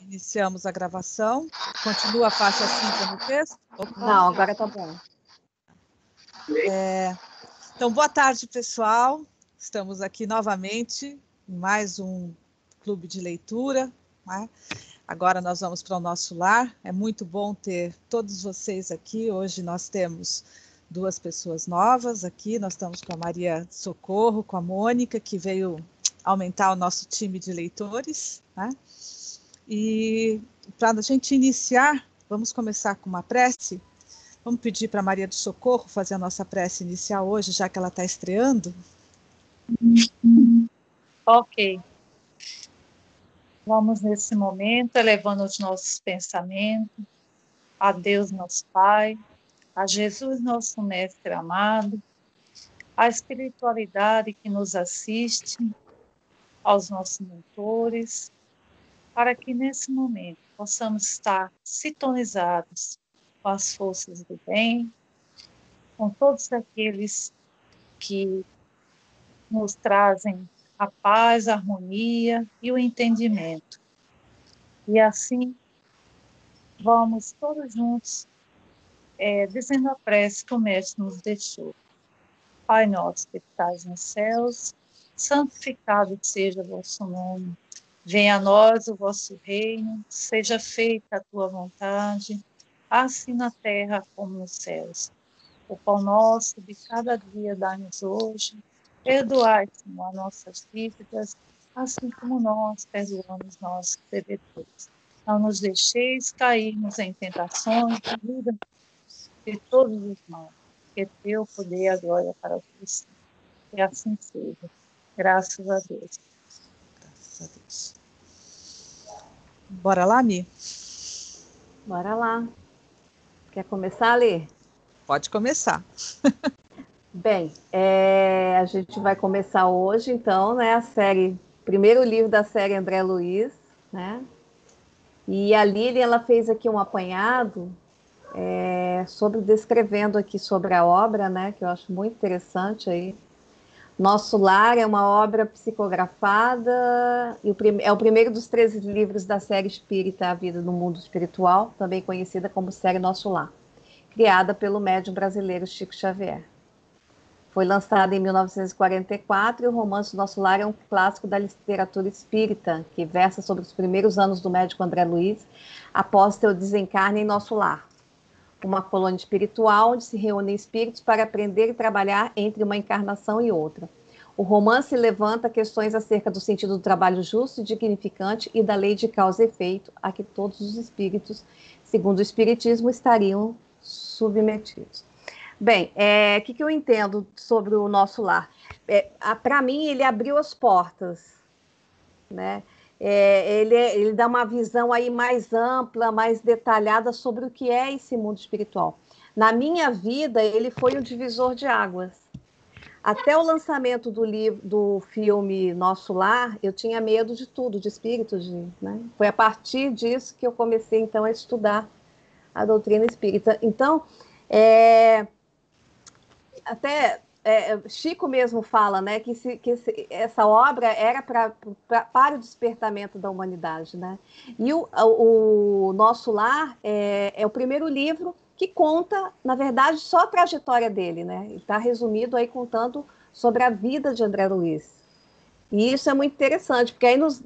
Iniciamos a gravação. Continua a faixa 5 no texto? Opa. Não, agora está bom. É, então, boa tarde, pessoal. Estamos aqui novamente em mais um clube de leitura. Né? Agora nós vamos para o nosso lar. É muito bom ter todos vocês aqui. Hoje nós temos duas pessoas novas aqui. Nós estamos com a Maria Socorro, com a Mônica, que veio aumentar o nosso time de leitores. Né? E para a gente iniciar, vamos começar com uma prece. Vamos pedir para Maria do Socorro fazer a nossa prece inicial hoje, já que ela está estreando? Ok. Vamos nesse momento elevando os nossos pensamentos a Deus, nosso Pai, a Jesus, nosso Mestre amado, a espiritualidade que nos assiste, aos nossos mentores, para que nesse momento possamos estar sintonizados com as forças do bem, com todos aqueles que nos trazem a paz, a harmonia e o entendimento. E assim, vamos todos juntos é, dizendo a prece que o Mestre nos deixou. Pai nosso que estás nos céus, santificado seja o vosso nome. Venha a nós o vosso reino, seja feita a tua vontade, assim na terra como nos céus. O pão nosso de cada dia dá-nos hoje, perdoai, Senhor, as nossas dívidas, assim como nós perdoamos nossos devedores. Não nos deixeis cairmos em tentações, livra de todos os maus, que teu poder e a glória para o sempre. Que assim seja. Graças a Deus. Graças a Deus. Bora lá, Mi? Bora lá. Quer começar a ler? Pode começar. Bem, é, a gente vai começar hoje, então, né, a série, primeiro livro da série André Luiz, né? E a Lili, ela fez aqui um apanhado é, sobre descrevendo aqui sobre a obra, né, que eu acho muito interessante aí, nosso Lar é uma obra psicografada, e é o primeiro dos 13 livros da série Espírita A Vida no Mundo Espiritual, também conhecida como série Nosso Lar, criada pelo médium brasileiro Chico Xavier. Foi lançada em 1944 e o romance Nosso Lar é um clássico da literatura espírita, que versa sobre os primeiros anos do médico André Luiz, após seu desencarne em Nosso Lar uma colônia espiritual onde se reúnem espíritos para aprender e trabalhar entre uma encarnação e outra. O romance levanta questões acerca do sentido do trabalho justo e dignificante e da lei de causa e efeito a que todos os espíritos, segundo o Espiritismo, estariam submetidos. Bem, o é, que, que, eu entendo sobre o nosso lar? É, Para mim, ele abriu as portas, né? É, ele, é, ele dá uma visão aí mais ampla, mais detalhada sobre o que é esse mundo espiritual. Na minha vida, ele foi um divisor de águas. Até o lançamento do livro, do filme Nosso Lar, eu tinha medo de tudo, de espíritos. De, né? Foi a partir disso que eu comecei então a estudar a doutrina espírita. Então, é, até é, Chico mesmo fala né, que, se, que se, essa obra era pra, pra, para o despertamento da humanidade. Né? E o, o, o Nosso Lar é, é, o primeiro livro que conta, na verdade, só a trajetória dele. Né? Está resumido aí contando sobre a vida de André Luiz. E isso é muito interessante, porque aí nos,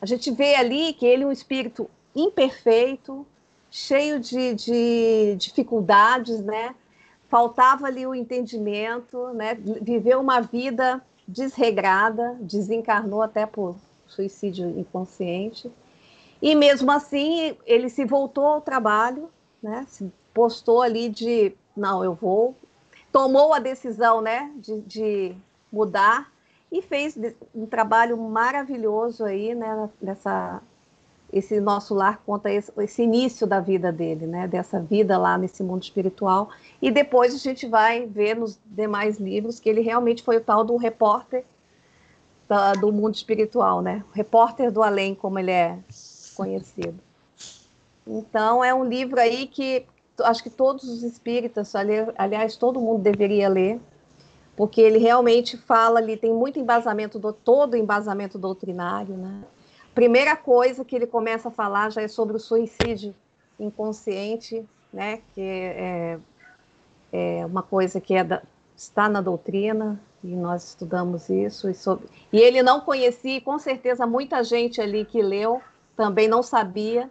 a gente vê ali que ele é um espírito imperfeito, cheio de, de dificuldades, né? Faltava ali o entendimento, né? Viveu uma vida desregrada, desencarnou até por suicídio inconsciente. E mesmo assim, ele se voltou ao trabalho, né? Se postou ali de não, eu vou, tomou a decisão, né, de, de mudar e fez um trabalho maravilhoso aí, né, nessa esse nosso lar conta esse, esse, início da vida dele, né? Dessa vida lá nesse mundo espiritual. E depois a gente vai ver nos demais livros que ele realmente foi o tal do repórter da, do mundo espiritual, né? Repórter do além, como ele é conhecido. Então é um livro aí que acho que todos os espíritas, aliás, todo mundo deveria ler, porque ele realmente fala ali, tem muito embasamento, do, todo embasamento doutrinário, né? Primeira coisa que ele começa a falar já é sobre o suicídio inconsciente, né? Que é, é uma coisa que é da, está na doutrina e nós estudamos isso e, sobre, e ele não conhecia, e com certeza muita gente ali que leu também não sabia,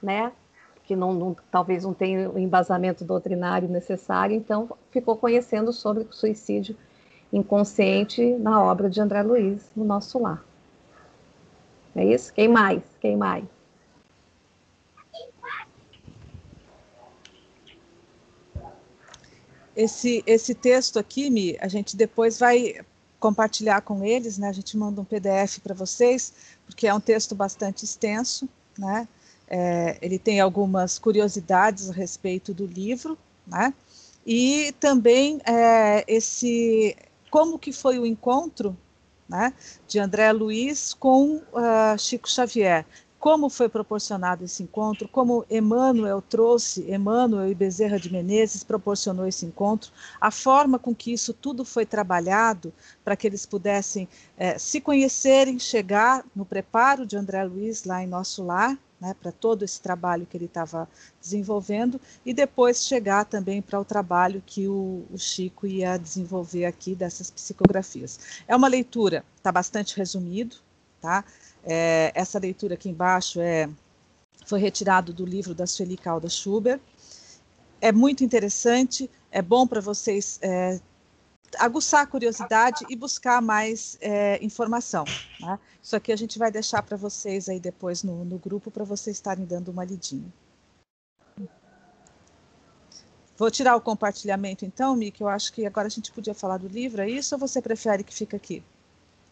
né? Que não, não, talvez não tenha o embasamento doutrinário necessário, então ficou conhecendo sobre o suicídio inconsciente na obra de André Luiz, no nosso lar. É isso? Quem mais? Quem mais? Esse, esse texto aqui, Mi, a gente depois vai compartilhar com eles, né? A gente manda um PDF para vocês, porque é um texto bastante extenso, né? É, ele tem algumas curiosidades a respeito do livro, né? E também é, esse como que foi o encontro né, de André Luiz com uh, Chico Xavier. Como foi proporcionado esse encontro, como Emmanuel trouxe, Emmanuel e Bezerra de Menezes proporcionou esse encontro, a forma com que isso tudo foi trabalhado para que eles pudessem eh, se conhecerem, chegar no preparo de André Luiz lá em nosso lar, né, para todo esse trabalho que ele estava desenvolvendo e depois chegar também para o trabalho que o, o, Chico ia desenvolver aqui dessas psicografias. É uma leitura, está bastante resumido, tá? É, essa leitura aqui embaixo é foi retirado do livro da Sueli Calda Schubert. É muito interessante, é bom para vocês é, aguçar a curiosidade e buscar mais é, informação. Né? Isso aqui a gente vai deixar para vocês aí depois no, no grupo para vocês estarem dando uma lidinha. Vou tirar o compartilhamento então, Mi, que eu acho que agora a gente podia falar do livro, é isso ou você prefere que fique aqui?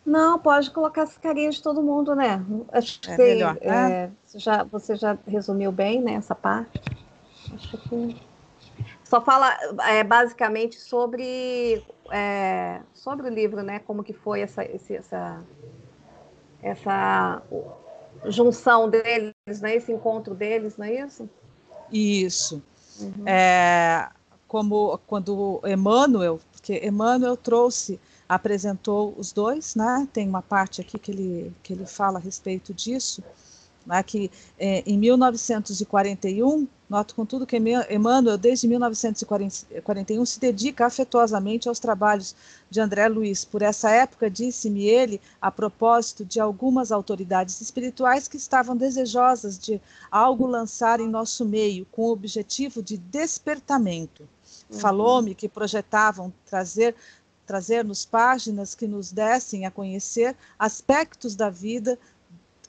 Não, pode colocar as carinhas de todo mundo, né? Acho que é melhor, né? é, você, já, você já resumiu bem né, essa parte. Acho que só fala é, basicamente sobre é, sobre o livro, né? Como que foi essa, esse, essa, essa junção deles, né? Esse encontro deles, não é isso? Isso. Uhum. É, como quando Emmanuel, porque Emmanuel trouxe, apresentou os dois, né? Tem uma parte aqui que ele, que ele fala a respeito disso né, que é, em 1941, noto contudo que Emmanuel, desde 1941, se dedica afetuosamente aos trabalhos de André Luiz. Por essa época, disse-me ele, a propósito de algumas autoridades espirituais que estavam desejosas de algo lançar em nosso meio, com o objetivo de despertamento. Uhum. Falou-me que projetavam trazer trazer-nos páginas que nos dessem a conhecer aspectos da vida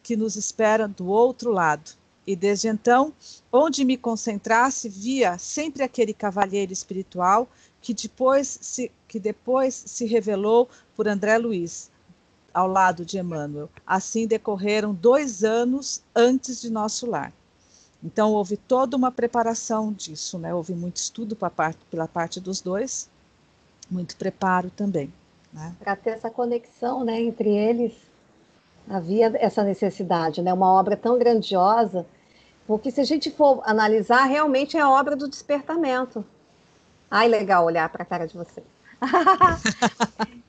que nos espera do outro lado. E desde então, onde me concentrasse, via sempre aquele cavalheiro espiritual que depois se, que depois se revelou por André Luiz, ao lado de Emmanuel. Assim decorreram dois anos antes de nosso lar. Então houve toda uma preparação disso, né? Houve muito estudo parte, pela parte dos dois, muito preparo também. Né? Para ter essa conexão, né, entre eles havia essa necessidade, né? Uma obra tão grandiosa, porque se a gente for analisar, realmente é a obra do despertamento. Ai, legal olhar para a cara de vocês.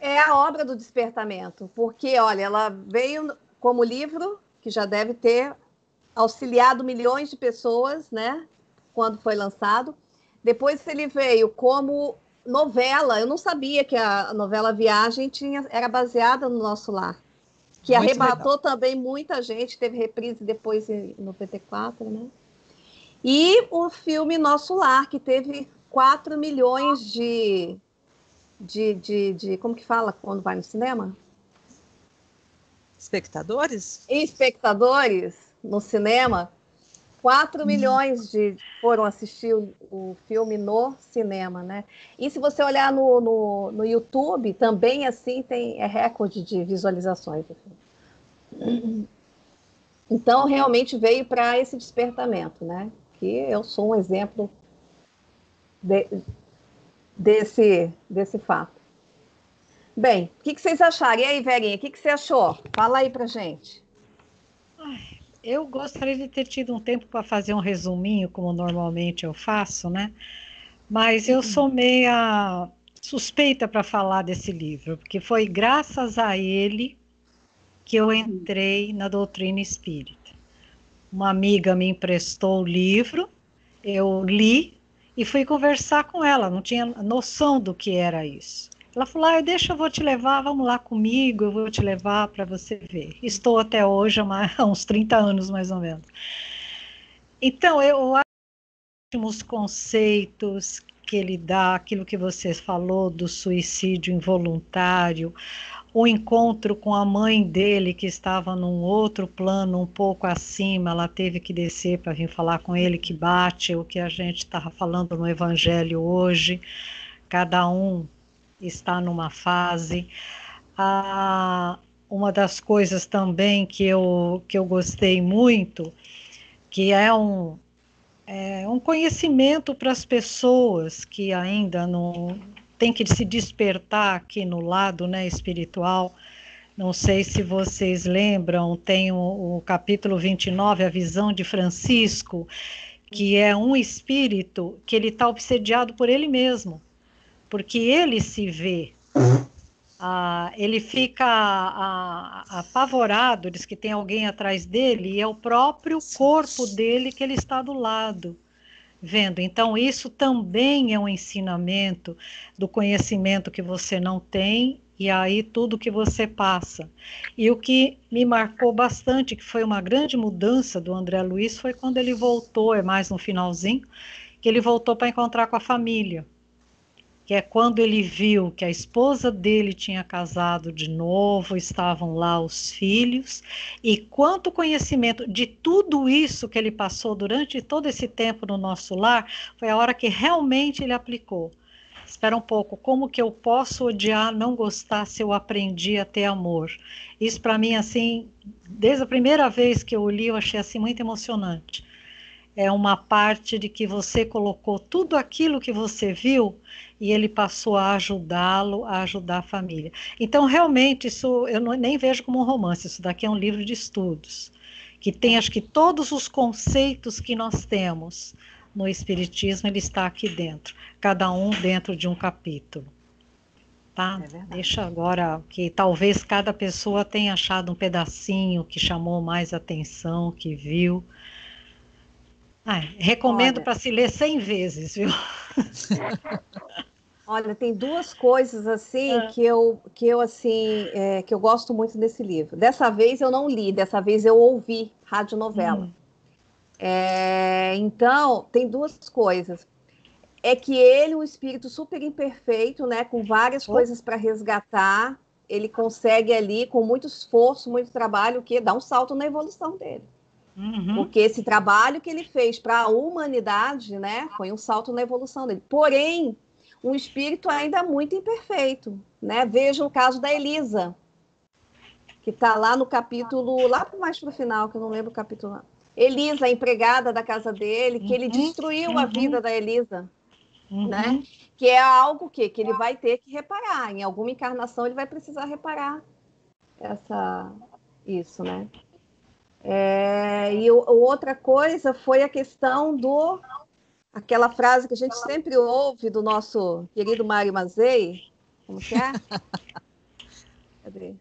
é a obra do despertamento, porque, olha, ela veio como livro que já deve ter auxiliado milhões de pessoas, né? Quando foi lançado. Depois ele veio como novela. Eu não sabia que a novela Viagem tinha, era baseada no nosso lar que Muito arrebatou legal. também muita gente, teve reprise depois em 94, né? E o filme Nosso Lar, que teve 4 milhões de, de, de, de como que fala quando vai no cinema? Espectadores? Espectadores no cinema. 4 hum. milhões de foram assistir o, o, filme no cinema, né? E se você olhar no, no, no YouTube, também assim tem é recorde de visualizações. Então, realmente veio para esse despertamento, né? Que eu sou um exemplo de, desse, desse fato. Bem, o que, que, vocês acharam? E aí, Verinha, o que, que você achou? Fala aí para gente. Eu gostaria de ter tido um tempo para fazer um resuminho, como normalmente eu faço, né? Mas eu sou meia suspeita para falar desse livro, porque foi graças a ele que eu entrei na doutrina espírita. Uma amiga me emprestou o livro, eu li e fui conversar com ela, não tinha noção do que era isso. Ela falou: ah, deixa, eu vou te levar, vamos lá comigo, eu vou te levar para você ver. Estou até hoje há uns 30 anos mais ou menos. Então, eu acho os conceitos que ele dá, aquilo que você falou do suicídio involuntário, o encontro com a mãe dele, que estava num outro plano um pouco acima, ela teve que descer para vir falar com ele, que bate o que a gente estava falando no Evangelho hoje. Cada um está numa fase. Ah, uma das coisas também que eu, que eu gostei muito, que é um, é um conhecimento para as pessoas que ainda não tem que se despertar aqui no lado né, espiritual. Não sei se vocês lembram, tem o, o capítulo 29, a visão de Francisco, que é um espírito que ele está obsediado por ele mesmo porque ele se vê, ah, ele fica ah, apavorado, diz que tem alguém atrás dele, e é o próprio corpo dele que ele está do lado vendo. Então, isso também é um ensinamento do conhecimento que você não tem e aí tudo que você passa. E o que me marcou bastante, que foi uma grande mudança do André Luiz, foi quando ele voltou, é mais no finalzinho, que ele voltou para encontrar com a família que é quando ele viu que a esposa dele tinha casado de novo, estavam lá os filhos, e quanto conhecimento de tudo isso que ele passou durante todo esse tempo no nosso lar, foi a hora que realmente ele aplicou. Espera um pouco, como que eu posso odiar, não gostar se eu aprendi a ter amor? Isso para mim assim, desde a primeira vez que eu li, eu achei assim muito emocionante é uma parte de que você colocou tudo aquilo que você viu e ele passou a ajudá-lo, a ajudar a família. Então, realmente, isso eu não, nem vejo como um romance, isso daqui é um livro de estudos, que tem, acho que, todos os conceitos que nós temos no Espiritismo, ele está aqui dentro, cada um dentro de um capítulo. Tá? É Deixa agora que talvez cada pessoa tenha achado um pedacinho que chamou mais atenção, que viu. Ah, recomendo para se ler 100 vezes, viu? Olha, tem duas coisas assim é. que eu que eu assim é, que eu gosto muito desse livro. Dessa vez eu não li, dessa vez eu ouvi radionovela. Hum. É, então tem duas coisas. É que ele, um espírito super imperfeito, né, com várias oh. coisas para resgatar, ele consegue ali com muito esforço, muito trabalho, que dá um salto na evolução dele. Uhum. Porque esse trabalho que ele fez para a humanidade, né, foi um salto na evolução dele. Porém, um espírito ainda muito imperfeito, né? Veja o caso da Elisa, que está lá no capítulo, lá mais para o final, que eu não lembro o capítulo. Elisa, a empregada da casa dele, que ele uhum. destruiu uhum. a vida da Elisa, uhum. né? Que é algo que, que ele vai ter que reparar. Em alguma encarnação ele vai precisar reparar essa, isso, né? É, e o, outra coisa foi a questão do aquela frase que a gente sempre ouve do nosso querido Mário Mazei. Como que é? Cadê?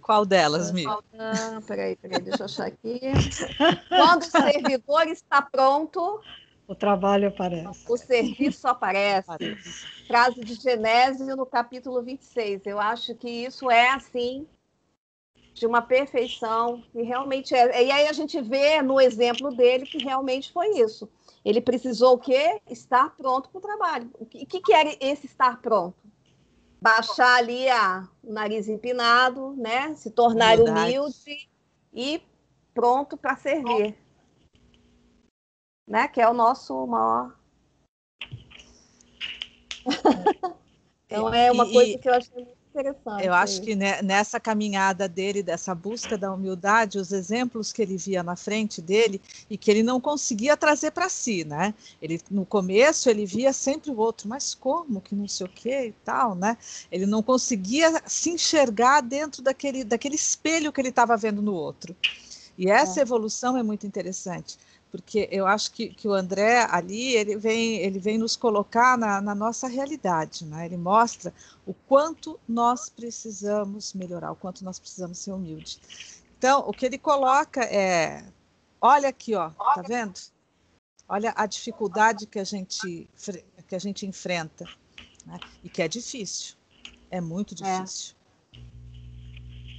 Qual delas, Mi? Ah, peraí, peraí, deixa eu achar aqui. Quando o servidor está pronto, o trabalho aparece. O serviço aparece. aparece. Frase de Genésio no capítulo 26. Eu acho que isso é assim de uma perfeição e realmente é. E aí a gente vê no exemplo dele que realmente foi isso. Ele precisou o quê? Estar pronto para o trabalho. O que, que era esse estar pronto? Baixar ali a, o nariz empinado, né? Se tornar Verdade. humilde e pronto para servir. Né? Que é o nosso maior. então é uma coisa que eu achei muito interessante. Eu acho que nessa caminhada dele, dessa busca da humildade, os exemplos que ele via na frente dele e que ele não conseguia trazer para si, né? Ele no começo ele via sempre o outro, mas como que não sei o que e tal, né? Ele não conseguia se enxergar dentro daquele daquele espelho que ele estava vendo no outro. E essa é. evolução é muito interessante porque eu acho que, que o André ali ele vem, ele vem nos colocar na, na nossa realidade, né? ele mostra o quanto nós precisamos melhorar, o quanto nós precisamos ser humildes. Então, o que ele coloca é, olha aqui, ó, tá vendo? Olha a dificuldade que a gente, que a gente enfrenta, né? e que é difícil, é muito é. difícil. É.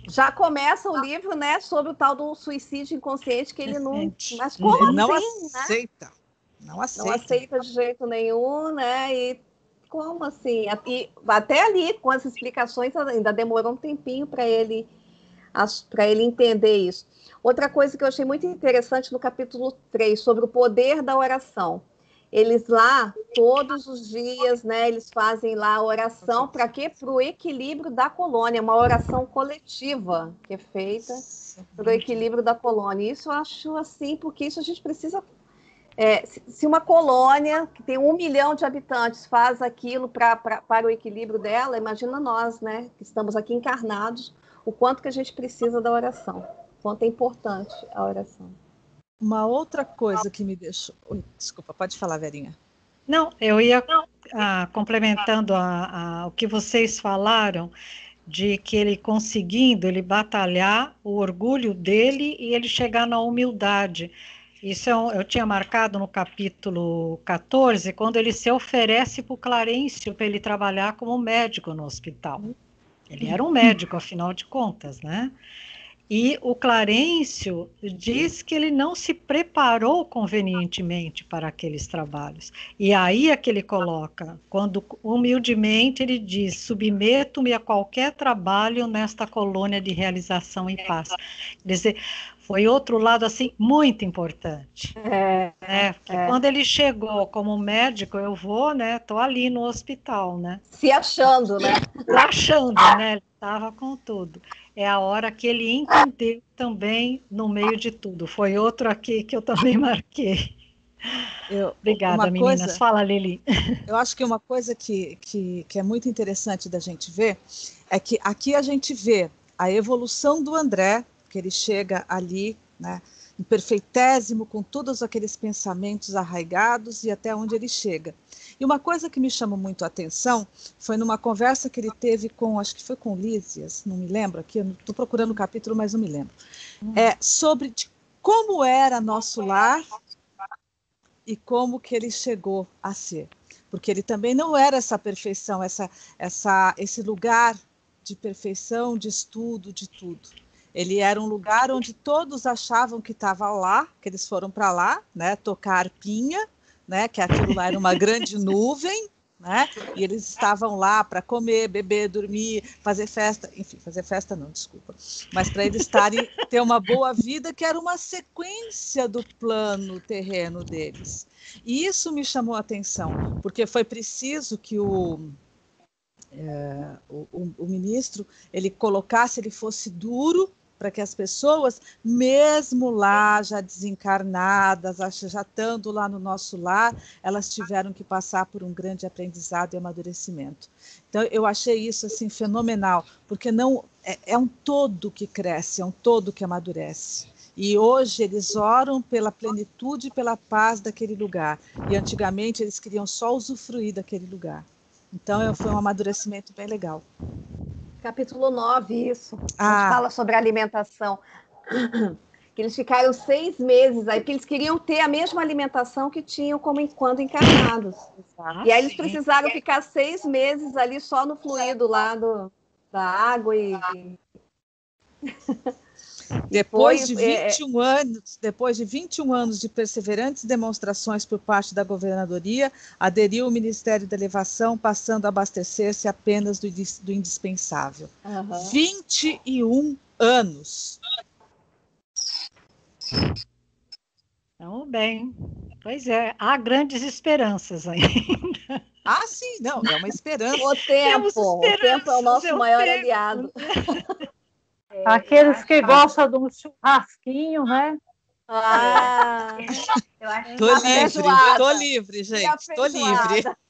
Já começa o livro, né, sobre o tal do suicídio inconsciente que ele não. Mas como ele não assim, né? aceita. Né? Não aceita. Não aceita de jeito nenhum, né? E como assim? E até ali, com as explicações, ainda demorou um tempinho para ele para ele entender isso. Outra coisa que eu achei muito interessante no capítulo 3, sobre o poder da oração. Eles lá, todos os dias, né, eles fazem lá a oração para quê? Para o equilíbrio da colônia, uma oração coletiva que é feita para o equilíbrio da colônia. Isso eu acho assim, porque isso a gente precisa. É, se uma colônia que tem um milhão de habitantes faz aquilo pra, pra, para o equilíbrio dela, imagina nós, né, que estamos aqui encarnados, o quanto que a gente precisa da oração, o quanto é importante a oração. Uma outra coisa que me deixou. Oi, desculpa, pode falar, Verinha. Não, eu ia ah, complementando a, a, o que vocês falaram, de que ele conseguindo, ele batalhar o orgulho dele e ele chegar na humildade. Isso é um, eu tinha marcado no capítulo 14, quando ele se oferece para o Clarencio para ele trabalhar como médico no hospital. Ele era um médico, afinal de contas, né? E o Clarencio diz que ele não se preparou convenientemente para aqueles trabalhos. E aí é que ele coloca, quando humildemente ele diz: submeto-me a qualquer trabalho nesta colônia de realização em paz. Quer dizer, foi outro lado assim muito importante. É, é, é. quando ele chegou como médico, eu vou, né? Tô ali no hospital, né? Se achando, né? achando, né? Estava com tudo é a hora que ele entendeu também no meio de tudo. Foi outro aqui que eu também marquei. Eu, Obrigada, meninas. Coisa, Fala, Lili. Eu acho que uma coisa que, que, que é muito interessante da gente ver é que aqui a gente vê a evolução do André, que ele chega ali, né, perfeitésimo, com todos aqueles pensamentos arraigados e até onde ele chega. E uma coisa que me chamou muito a atenção foi numa conversa que ele teve com, acho que foi com Lísias, não me lembro aqui, estou procurando o capítulo, mas não me lembro. É sobre como era nosso lar e como que ele chegou a ser. Porque ele também não era essa perfeição, essa, essa, esse lugar de perfeição, de estudo, de tudo. Ele era um lugar onde todos achavam que estava lá, que eles foram para lá, né, tocar arpinha, né? Que aquilo lá era uma grande nuvem, né? E eles estavam lá para comer, beber, dormir, fazer festa, enfim, fazer festa não, desculpa, mas para eles estarem ter uma boa vida que era uma sequência do plano terreno deles. E isso me chamou a atenção, porque foi preciso que o é, o, o, o ministro ele colocasse, ele fosse duro para que as pessoas, mesmo lá já desencarnadas, já estando lá no nosso lar, elas tiveram que passar por um grande aprendizado e amadurecimento. Então eu achei isso assim fenomenal, porque não é, é um todo que cresce, é um todo que amadurece. E hoje eles oram pela plenitude e pela paz daquele lugar. E antigamente eles queriam só usufruir daquele lugar. Então foi um amadurecimento bem legal. Capítulo 9, isso. Ah. fala sobre alimentação. Que eles ficaram seis meses aí, porque eles queriam ter a mesma alimentação que tinham como quando encarnados. E aí eles precisaram ficar seis meses ali só no fluido lá do, da água e. Depois de 21 é, é... anos, depois de 21 anos de perseverantes demonstrações por parte da governadoria, aderiu o Ministério da Elevação, passando a abastecer-se apenas do, do indispensável. Uhum. 21 anos. Então, bem, pois é, há grandes esperanças ainda. Ah, sim, não, é uma esperança. O tempo, o tempo é o nosso maior tempo. aliado. É, Aqueles que gostam de um churrasquinho, né? Ah, eu acho tô livre, tô livre, gente, tô livre.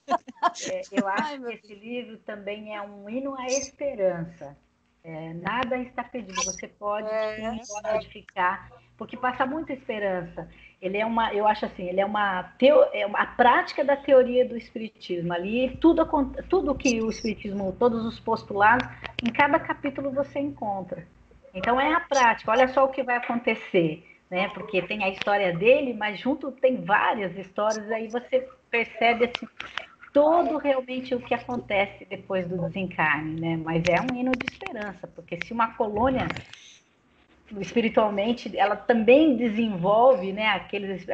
É, eu acho Ai, que esse livro também é um hino à esperança. É, nada está perdido, você pode é. sim modificar, porque passa muita esperança. Ele é uma, eu acho assim, ele é uma, teo, é uma a prática da teoria do espiritismo. Ali tudo tudo que o espiritismo, todos os postulados, em cada capítulo você encontra. Então é a prática. Olha só o que vai acontecer, né? Porque tem a história dele, mas junto tem várias histórias. Aí você percebe assim, todo realmente o que acontece depois do desencarne, né? Mas é um hino de esperança, porque se uma colônia espiritualmente, ela também desenvolve, né, aqueles,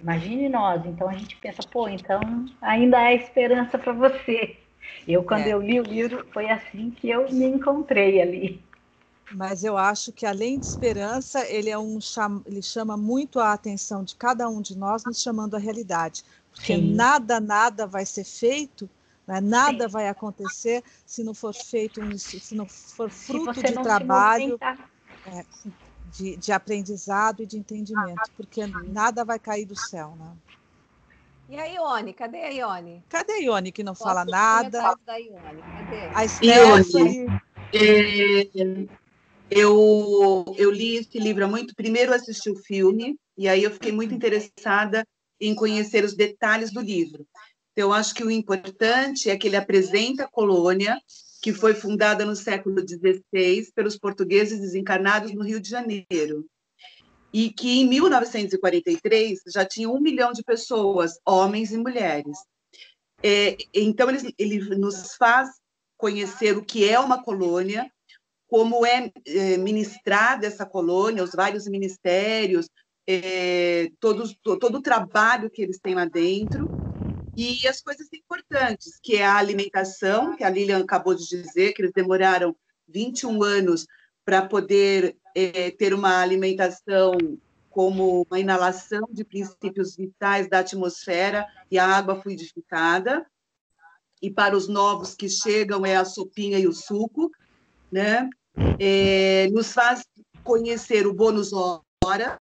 imagine nós, então a gente pensa, pô, então ainda há esperança para você. Eu, quando é. eu li o livro, foi assim que eu me encontrei ali. Mas eu acho que além de esperança, ele é um ele chama muito a atenção de cada um de nós, nos chamando à realidade, porque Sim. nada, nada vai ser feito, né? nada Sim. vai acontecer se não for feito, se não for fruto de trabalho é, de, de, aprendizado e de entendimento, porque nada vai cair do céu, né? E a Ione, cadê a Ione? Cadê a Ione que não Posso fala nada? Da Ione, cadê? A Stephanie... É, eu, eu li esse livro há muito. Primeiro assisti o filme, e aí eu fiquei muito interessada em conhecer os detalhes do livro. Então, eu acho que o importante é que ele apresenta a colônia, que foi fundada no século XVI pelos portugueses desencarnados no Rio de Janeiro. E que em 1943 já tinha um milhão de pessoas, homens e mulheres. É, então, ele, ele nos faz conhecer o que é uma colônia, como é, é ministrada essa colônia, os vários ministérios, é, todos, todo o trabalho que eles têm lá dentro e as coisas importantes, que é a alimentação, que a Lilian acabou de dizer, que eles demoraram 21 anos para poder é, ter uma alimentação como uma inalação de princípios vitais da atmosfera e a água fluidificada. E para os novos que chegam é a sopinha e o suco, né? É, nos faz conhecer o bônus hora,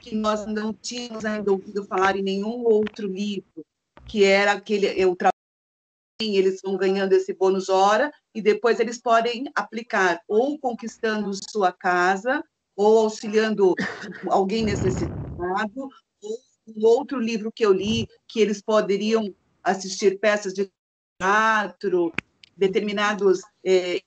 que nós não tínhamos ainda ouvido falar em nenhum outro livro, que era aquele o trabalho eles vão ganhando esse bônus hora e depois eles podem aplicar ou conquistando sua casa ou auxiliando alguém necessitado ou um outro livro que eu li que eles poderiam assistir peças de teatro determinados é,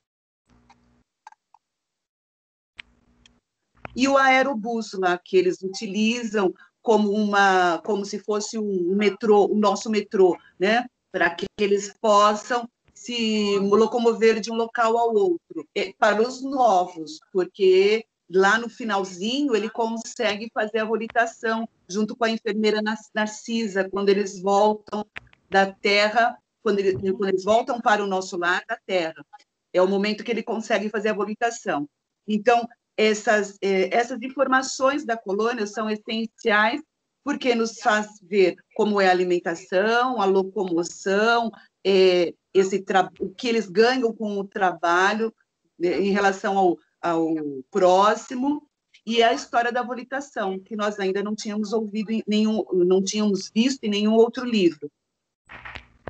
e o aerobússola que eles utilizam como uma, como se fosse um metrô, o nosso metrô, né? Para que eles possam se locomover de um local ao outro. É, para os novos, porque lá no finalzinho ele consegue fazer a volitação junto com a enfermeira Narcisa quando eles voltam da Terra, quando eles, quando eles voltam para o nosso lar da Terra. É o momento que ele consegue fazer a volitação. Então, essas, eh, essas informações da colônia são essenciais porque nos faz ver como é a alimentação, a locomoção, é, esse o que eles ganham com o trabalho né, em relação ao, ao próximo e a história da volitação que nós ainda não tínhamos ouvido em nenhum, não tínhamos visto em nenhum outro livro.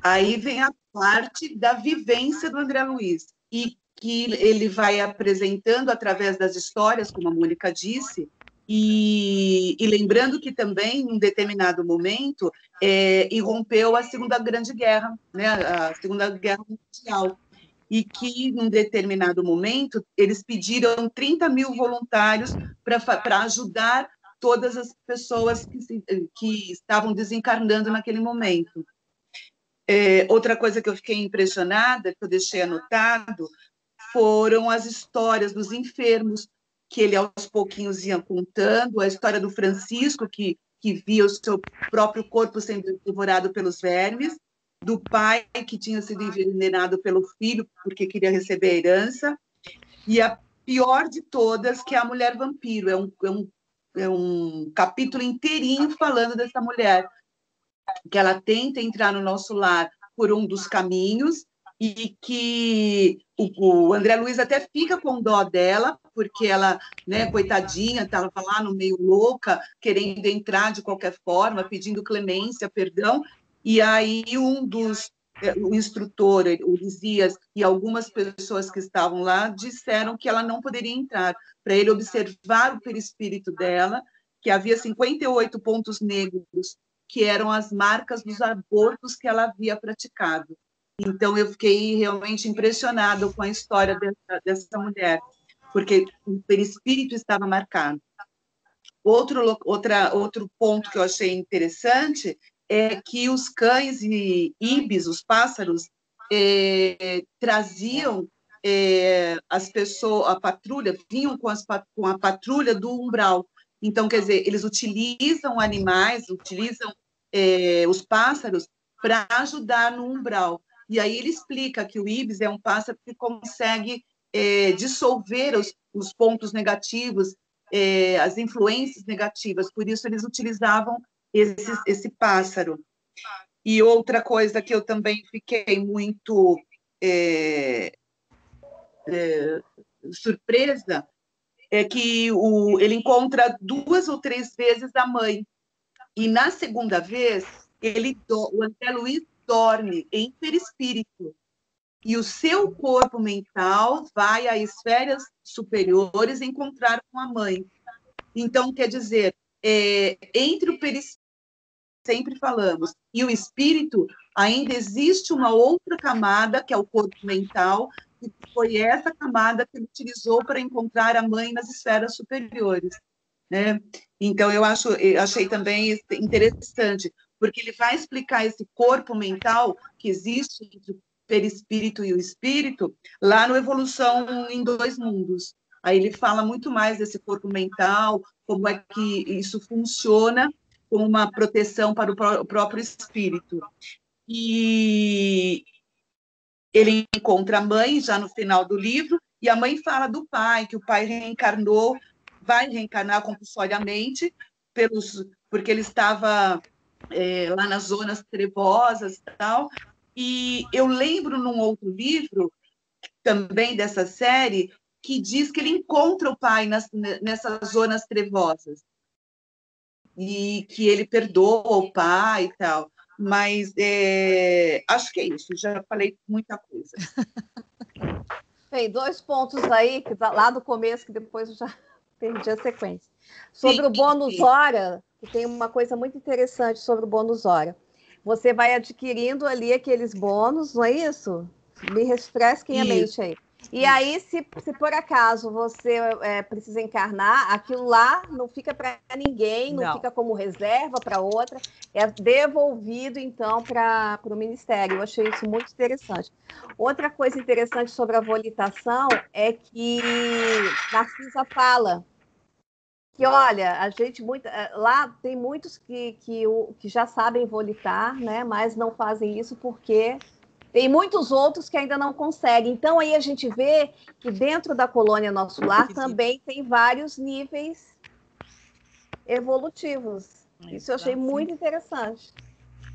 Aí vem a parte da vivência do André Luiz e que ele vai apresentando através das histórias, como a Mônica disse, e, e lembrando que também, em um determinado momento, é, irrompeu a Segunda Grande Guerra, né, a Segunda Guerra Mundial, e que, em determinado momento, eles pediram 30 mil voluntários para ajudar todas as pessoas que, se, que estavam desencarnando naquele momento. É, outra coisa que eu fiquei impressionada, que eu deixei anotado, foram as histórias dos enfermos, que ele aos pouquinhos ia contando, a história do Francisco, que, que via o seu próprio corpo sendo devorado pelos vermes, do pai que tinha sido envenenado pelo filho porque queria receber a herança, e a pior de todas, que é a mulher vampiro. É um, é um, é um capítulo inteirinho falando dessa mulher, que ela tenta entrar no nosso lar por um dos caminhos, e que o, o, André Luiz até fica com dó dela, porque ela, né, coitadinha, estava lá no meio louca, querendo entrar de qualquer forma, pedindo clemência, perdão, e aí um dos é, o instrutor, o Lisias e algumas pessoas que estavam lá disseram que ela não poderia entrar, para ele observar o perispírito dela, que havia 58 pontos negros, que eram as marcas dos abortos que ela havia praticado. Então, eu fiquei realmente impressionado com a história dessa, dessa mulher, porque o perispírito estava marcado. Outro, outra, outro ponto que eu achei interessante é que os cães e ibis, os pássaros, é, traziam é, as pessoas, a patrulha, vinham com, as, com a patrulha do umbral. Então, quer dizer, eles utilizam animais, utilizam é, os pássaros para ajudar no umbral. E aí ele explica que o ibis é um pássaro que consegue é, dissolver os, os, pontos negativos, é, as influências negativas, por isso eles utilizavam esse, esse pássaro. E outra coisa que eu também fiquei muito é, é, surpresa é que o, ele encontra duas ou três vezes a mãe. E na segunda vez, ele o André Luiz dorme em perispírito. E o seu corpo mental vai a esferas superiores encontrar com a mãe. Então, quer dizer, é, entre o perispírito sempre falamos. E o espírito, ainda existe uma outra camada, que é o corpo mental, e foi essa camada que ele utilizou para encontrar a mãe nas esferas superiores. Né? Então, eu, acho, eu achei também interessante, porque ele vai explicar esse corpo mental que existe entre o perispírito e o espírito, lá no Evolução em Dois Mundos. Aí ele fala muito mais desse corpo mental, como é que isso funciona como uma proteção para o próprio espírito. E ele encontra a mãe já no final do livro, e a mãe fala do pai, que o pai reencarnou, vai reencarnar compulsoriamente, pelos, porque ele estava é, lá nas zonas trevosas e tal. E eu lembro num outro livro, também dessa série, que diz que ele encontra o pai nas, nessas zonas trevosas e que ele perdoa o pai e tal. Mas é, acho que é isso, já falei muita coisa. Tem dois pontos aí, que lá do começo, que depois eu já perdi a sequência. Sobre o bônus hora, que tem uma coisa muito interessante sobre o bônus hora. Você vai adquirindo ali aqueles bônus, não é isso? Me refresquem a mente aí. E aí, se, se por acaso você é, precisa encarnar, aquilo lá não fica para ninguém, não, não, fica como reserva para outra, é devolvido então para o Ministério. Eu achei isso muito interessante. Outra coisa interessante sobre a volitação é que Narcisa fala que olha, a gente muito, é, lá tem muitos que, que, que já sabem volitar, né, mas não fazem isso porque tem muitos outros que ainda não conseguem. Então, aí a gente vê que dentro da colônia Nosso Lar também tem vários níveis evolutivos. Isso eu achei muito interessante.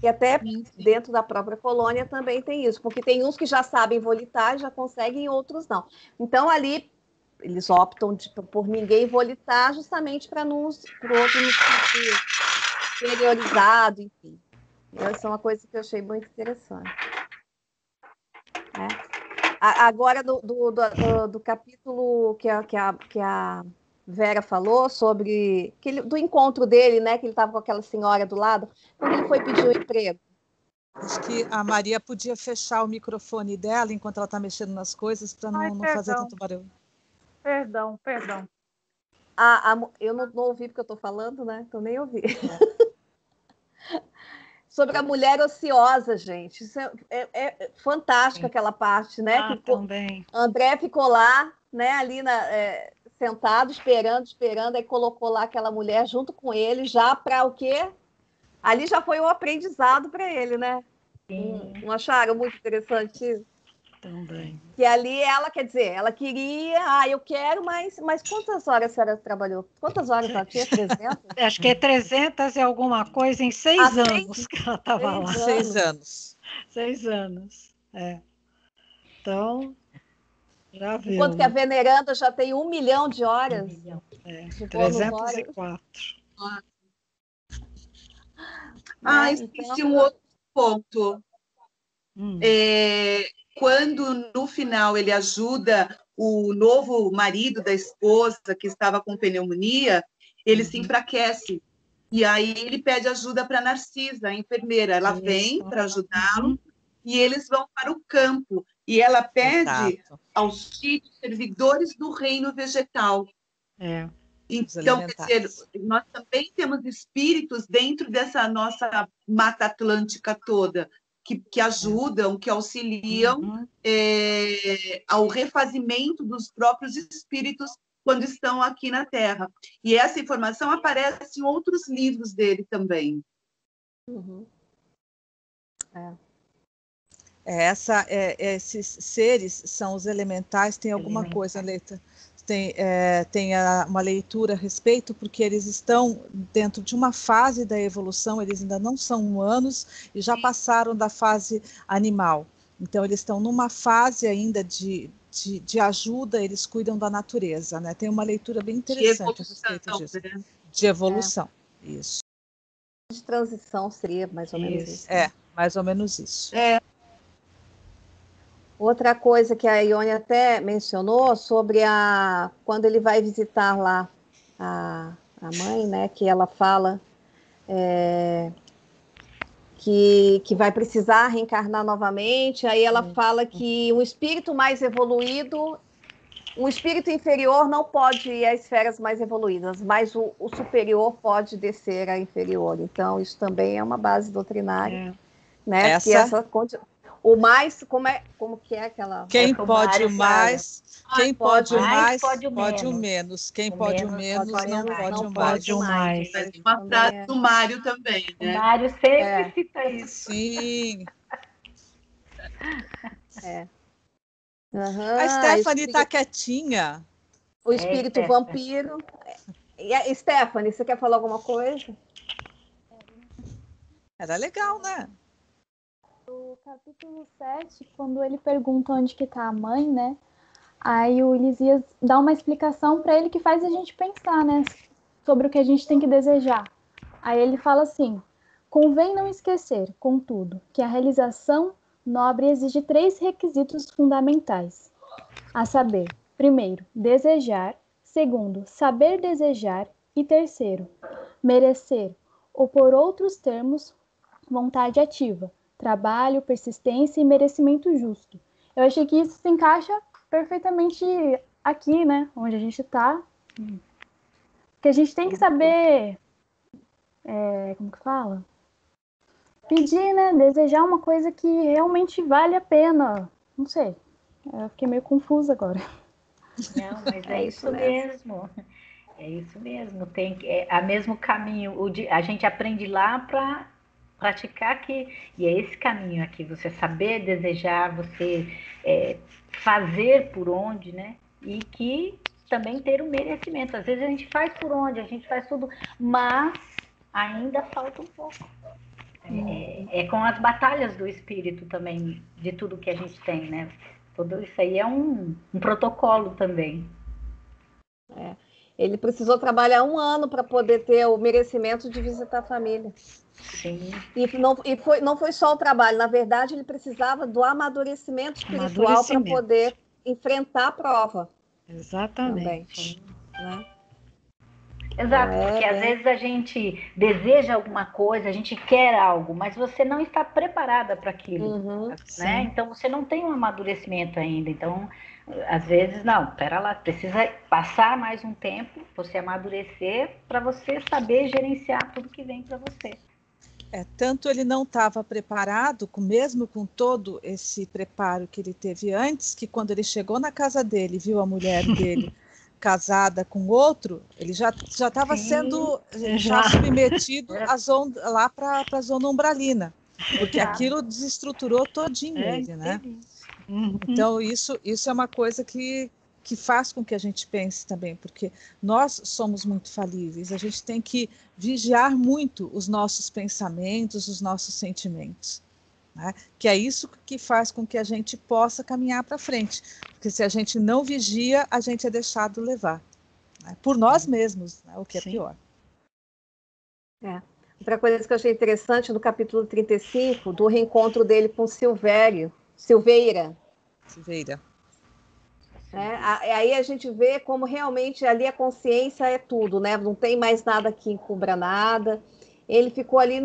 E até dentro da própria colônia também tem isso, porque tem uns que já sabem volitar, já conseguem, outros não. Então, ali, eles optam de, por ninguém volitar justamente para o outro não se superiorizado, enfim. Essa é uma coisa que eu achei muito interessante. Né? Agora, do, do, do, do, capítulo que a, que, a, que a Vera falou sobre ele, do encontro dele, né? Que ele estava com aquela senhora do lado, quando ele foi pedir o um emprego. Acho que a Maria podia fechar o microfone dela enquanto ela está mexendo nas coisas para não, não fazer tanto barulho. Perdão, perdão. Ah, a, eu não, não, ouvi porque eu estou falando, né? Então nem ouvi. sobre a mulher ociosa, gente. Isso é, é, é fantástico aquela parte, né? Ah, ficou, também. André ficou lá, né, ali na, é, sentado, esperando, esperando, aí colocou lá aquela mulher junto com ele, já para o quê? Ali já foi um aprendizado para ele, né? Sim. Não acharam muito interessante isso? Também. Que ali ela, quer dizer, ela queria, ah, eu quero, mas, mas quantas horas a senhora trabalhou? Quantas horas ela tinha? 300? Acho que é 300 e alguma coisa em seis ah, anos seis? que ela estava lá. Seis anos. Seis anos, é. Então, já viu. Enquanto que a veneranda já tem um milhão de horas. Um milhão. É, 304. Ah, esqueci então... um outro ponto hum. é, quando no final ele ajuda o novo marido da esposa que estava com pneumonia, ele uhum. se enfraquece. E aí ele pede ajuda para Narcisa, a enfermeira. Ela Isso. vem para ajudá-lo uhum. e eles vão para o campo. E ela pede Exato. auxílio servidores do reino vegetal. É. Então, quer dizer, nós também temos espíritos dentro dessa nossa Mata Atlântica toda, que, que ajudam, que auxiliam uhum. é, ao refazimento dos próprios espíritos quando estão aqui na Terra. E essa informação aparece em outros livros dele também. Uhum. É. é essa, é, esses seres são os elementais, tem alguma coisa, Leita? Tem, é, tenha uma leitura a respeito, porque eles estão dentro de uma fase da evolução, eles ainda não são humanos e já passaram da fase animal. Então, eles estão numa fase ainda de, de, de ajuda, eles cuidam da natureza. Né? Tem uma leitura bem interessante a respeito disso. Né? De evolução, é. isso. De transição seria mais ou menos isso. isso né? É, mais ou menos isso. É, Outra coisa que a Ione até mencionou sobre a quando ele vai visitar lá a, a mãe, né? Que ela fala é, que, que vai precisar reencarnar novamente. Aí ela fala que um espírito mais evoluído, um espírito inferior não pode ir às esferas mais evoluídas, mas o, o superior pode descer à inferior. Então, isso também é uma base doutrinária. É. Né? Essa... Que essa o mais, como é, como que é aquela? Quem pode o mais, quem pode o mais, pode o menos. Quem pode o menos, não pode o mais. o mais. Uma frase do Mário também, né? O Mário sempre é. cita isso. Sim. É. Uhum, a Stephanie está quietinha. O espírito é, vampiro. E a Stephanie, você quer falar alguma coisa? Era legal, né? No capítulo 7, quando ele pergunta onde que tá a mãe, né? Aí o Elisias dá uma explicação para ele que faz a gente pensar, né? Sobre o que a gente tem que desejar. Aí ele fala assim: convém não esquecer, contudo, que a realização nobre exige três requisitos fundamentais: a saber, primeiro, desejar, segundo, saber desejar e terceiro, merecer, ou por outros termos, vontade ativa, trabalho, persistência e merecimento justo. Eu achei que isso se encaixa perfeitamente aqui, né, onde a gente está. Que a gente tem que saber, é, como que fala? Pedir, né, desejar uma coisa que realmente vale a pena. Não sei, eu fiquei meio confusa agora. Não, mas é, é isso mesmo. É isso mesmo. Tem é a mesmo caminho. O de, a gente aprende lá para praticar que e é esse caminho aqui você saber desejar você é, fazer por onde né? E que também ter o merecimento. Às vezes a gente faz por onde a gente faz tudo mas ainda falta um pouco. É, é com as batalhas do espírito também de tudo que a gente tem né? Tudo isso aí é um, um protocolo também. É. ele precisou trabalhar um ano para poder ter o merecimento de visitar a família Sim. E, não, e foi, não foi só o trabalho, na verdade, ele precisava do amadurecimento espiritual para poder enfrentar a prova. Exatamente. Também, né? Exato, é, porque às vezes a gente deseja alguma coisa, a gente quer algo, mas você não está preparada para aquilo, uhum, né? Então você não tem um amadurecimento ainda. Então, às vezes, não, pera lá, precisa passar mais um tempo, você amadurecer para você saber gerenciar tudo que vem para você. É, tanto ele não estava preparado, mesmo com todo esse preparo que ele teve antes, que quando ele chegou na casa dele, viu a mulher dele casada com outro, ele já já estava sendo já, já submetido zona, lá para a zona umbralina, porque aquilo desestruturou todinho é, ele, né? Uhum. Então isso isso é uma coisa que que faz com que a gente pense também, porque nós somos muito falíveis, a gente tem que vigiar muito os nossos pensamentos, os nossos sentimentos. Né? Que é isso que faz com que a gente possa caminhar para frente. Porque se a gente não vigia, a gente é deixado levar. Né? Por nós mesmos, né? o que é Sim. pior. É. Outra coisa que eu achei interessante no capítulo 35, do reencontro dele com Silvério, Silveira. Silveira. É, aí a gente vê como realmente ali a consciência é tudo, né? Não tem mais nada que encubra nada. Ele ficou ali.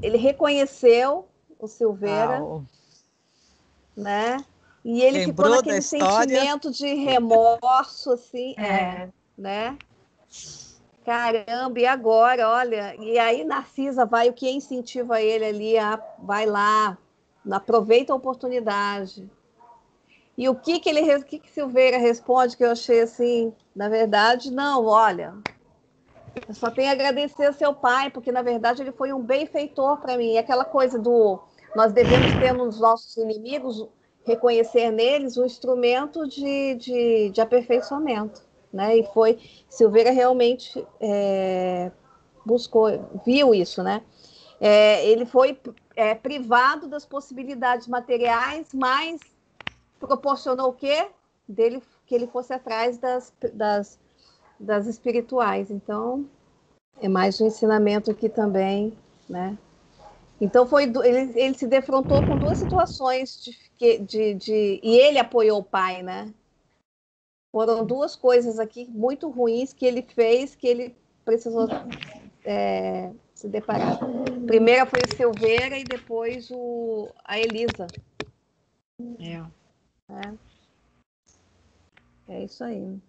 Ele reconheceu o Silveira, ah, né? E ele Lembrou ficou naquele sentimento de remorso, assim, é. é, né? Caramba, e agora, olha, e aí Narcisa vai, o que incentiva ele ali a vai lá, aproveita a oportunidade. E o que que ele, o que que Silveira responde que eu achei assim, na verdade, não, olha, eu só tenho a agradecer ao seu pai, porque na verdade ele foi um benfeitor para mim. E aquela coisa do nós devemos ter nos nossos inimigos reconhecer neles um instrumento de, de, de aperfeiçoamento. Né? E foi, Silveira realmente é, buscou, viu isso, né? É, ele foi é, privado das possibilidades materiais, mas proporcionou o quê? Dele, que ele fosse atrás das, das, das espirituais. Então, é mais um ensinamento aqui também, né? Então foi ele, ele se defrontou com duas situações de, de, de, e ele apoiou o pai, né? Foram duas coisas aqui muito ruins que ele fez que ele precisou é, se deparar. Primeira foi o Silveira e depois o, a Elisa. É. é. É isso aí.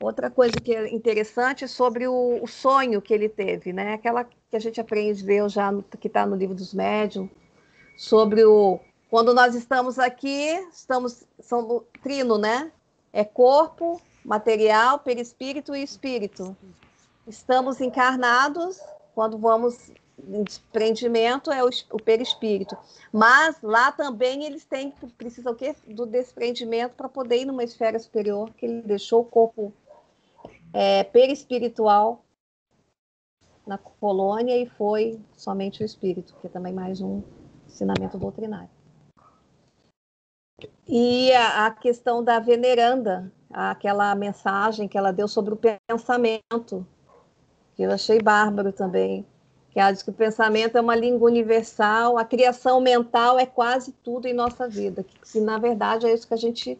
Outra coisa que é interessante é sobre o, o, sonho que ele teve, né? Aquela que a gente aprendeu já, no, que está no livro dos médiums, sobre o quando nós estamos aqui, estamos são trino, né? É corpo, material, perispírito e espírito. Estamos encarnados quando vamos em desprendimento é o, o perispírito. Mas lá também eles têm precisam o quê? do desprendimento para poder ir numa esfera superior, que ele deixou o corpo é, perispiritual na colônia e foi somente o espírito, que é também mais um ensinamento doutrinário. E a, a questão da veneranda, aquela mensagem que ela deu sobre o pensamento, que eu achei bárbaro também, que ela diz que o pensamento é uma língua universal, a criação mental é quase tudo em nossa vida, que, que na verdade é isso que a gente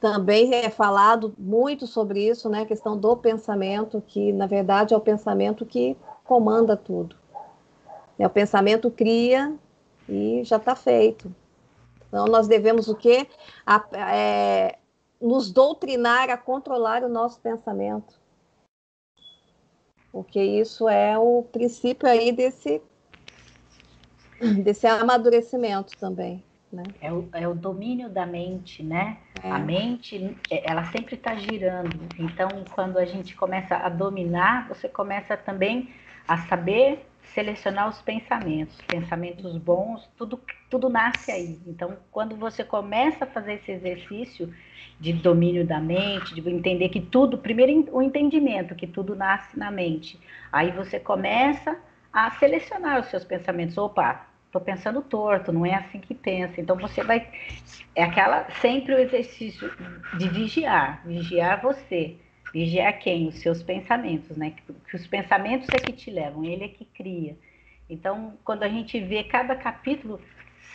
também é falado muito sobre isso, né? A questão do pensamento, que na verdade é o pensamento que comanda tudo. É, o pensamento cria e já está feito. Então nós devemos o quê? A, é, nos doutrinar a controlar o nosso pensamento. Porque isso é o princípio aí desse, desse amadurecimento também. Né? É, o, é o domínio da mente, né? É. A mente, é, ela sempre está girando. Então, quando a gente começa a dominar, você começa também a saber selecionar os pensamentos, pensamentos bons, tudo, tudo nasce aí. Então, quando você começa a fazer esse exercício de domínio da mente, de entender que tudo, primeiro o entendimento que tudo nasce na mente, aí você começa a selecionar os seus pensamentos. Opa, estou pensando torto, não é assim que pensa. Então você vai. É aquela sempre o exercício de vigiar, vigiar você. Vigiar quem? Os seus pensamentos, né? Que os pensamentos é que te levam, ele é que cria. Então, quando a gente vê cada capítulo,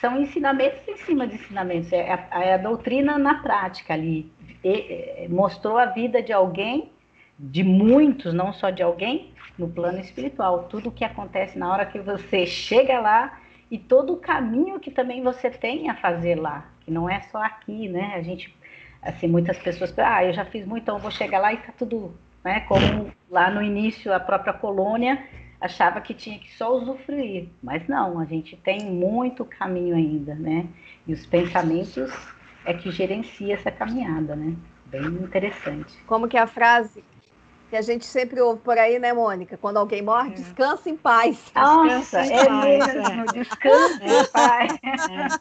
são ensinamentos em cima de ensinamentos. É a, é a doutrina na prática ali. E, mostrou a vida de alguém, de muitos, não só de alguém, no plano espiritual. Tudo o que acontece na hora que você chega lá e todo o caminho que também você tem a fazer lá, que não é só aqui, né? A gente, assim, muitas pessoas, ah, eu já fiz muito, então vou chegar lá e tá tudo, né? Como lá no início a própria colônia achava que tinha que só usufruir, mas não, a gente tem muito caminho ainda, né? E os pensamentos é que gerencia essa caminhada, né? Bem interessante. Como que é a frase que a gente sempre ouve por aí, né, Mônica? Quando alguém morre, é. descansa em paz. Nossa, descansa é mesmo, é. descansa em paz.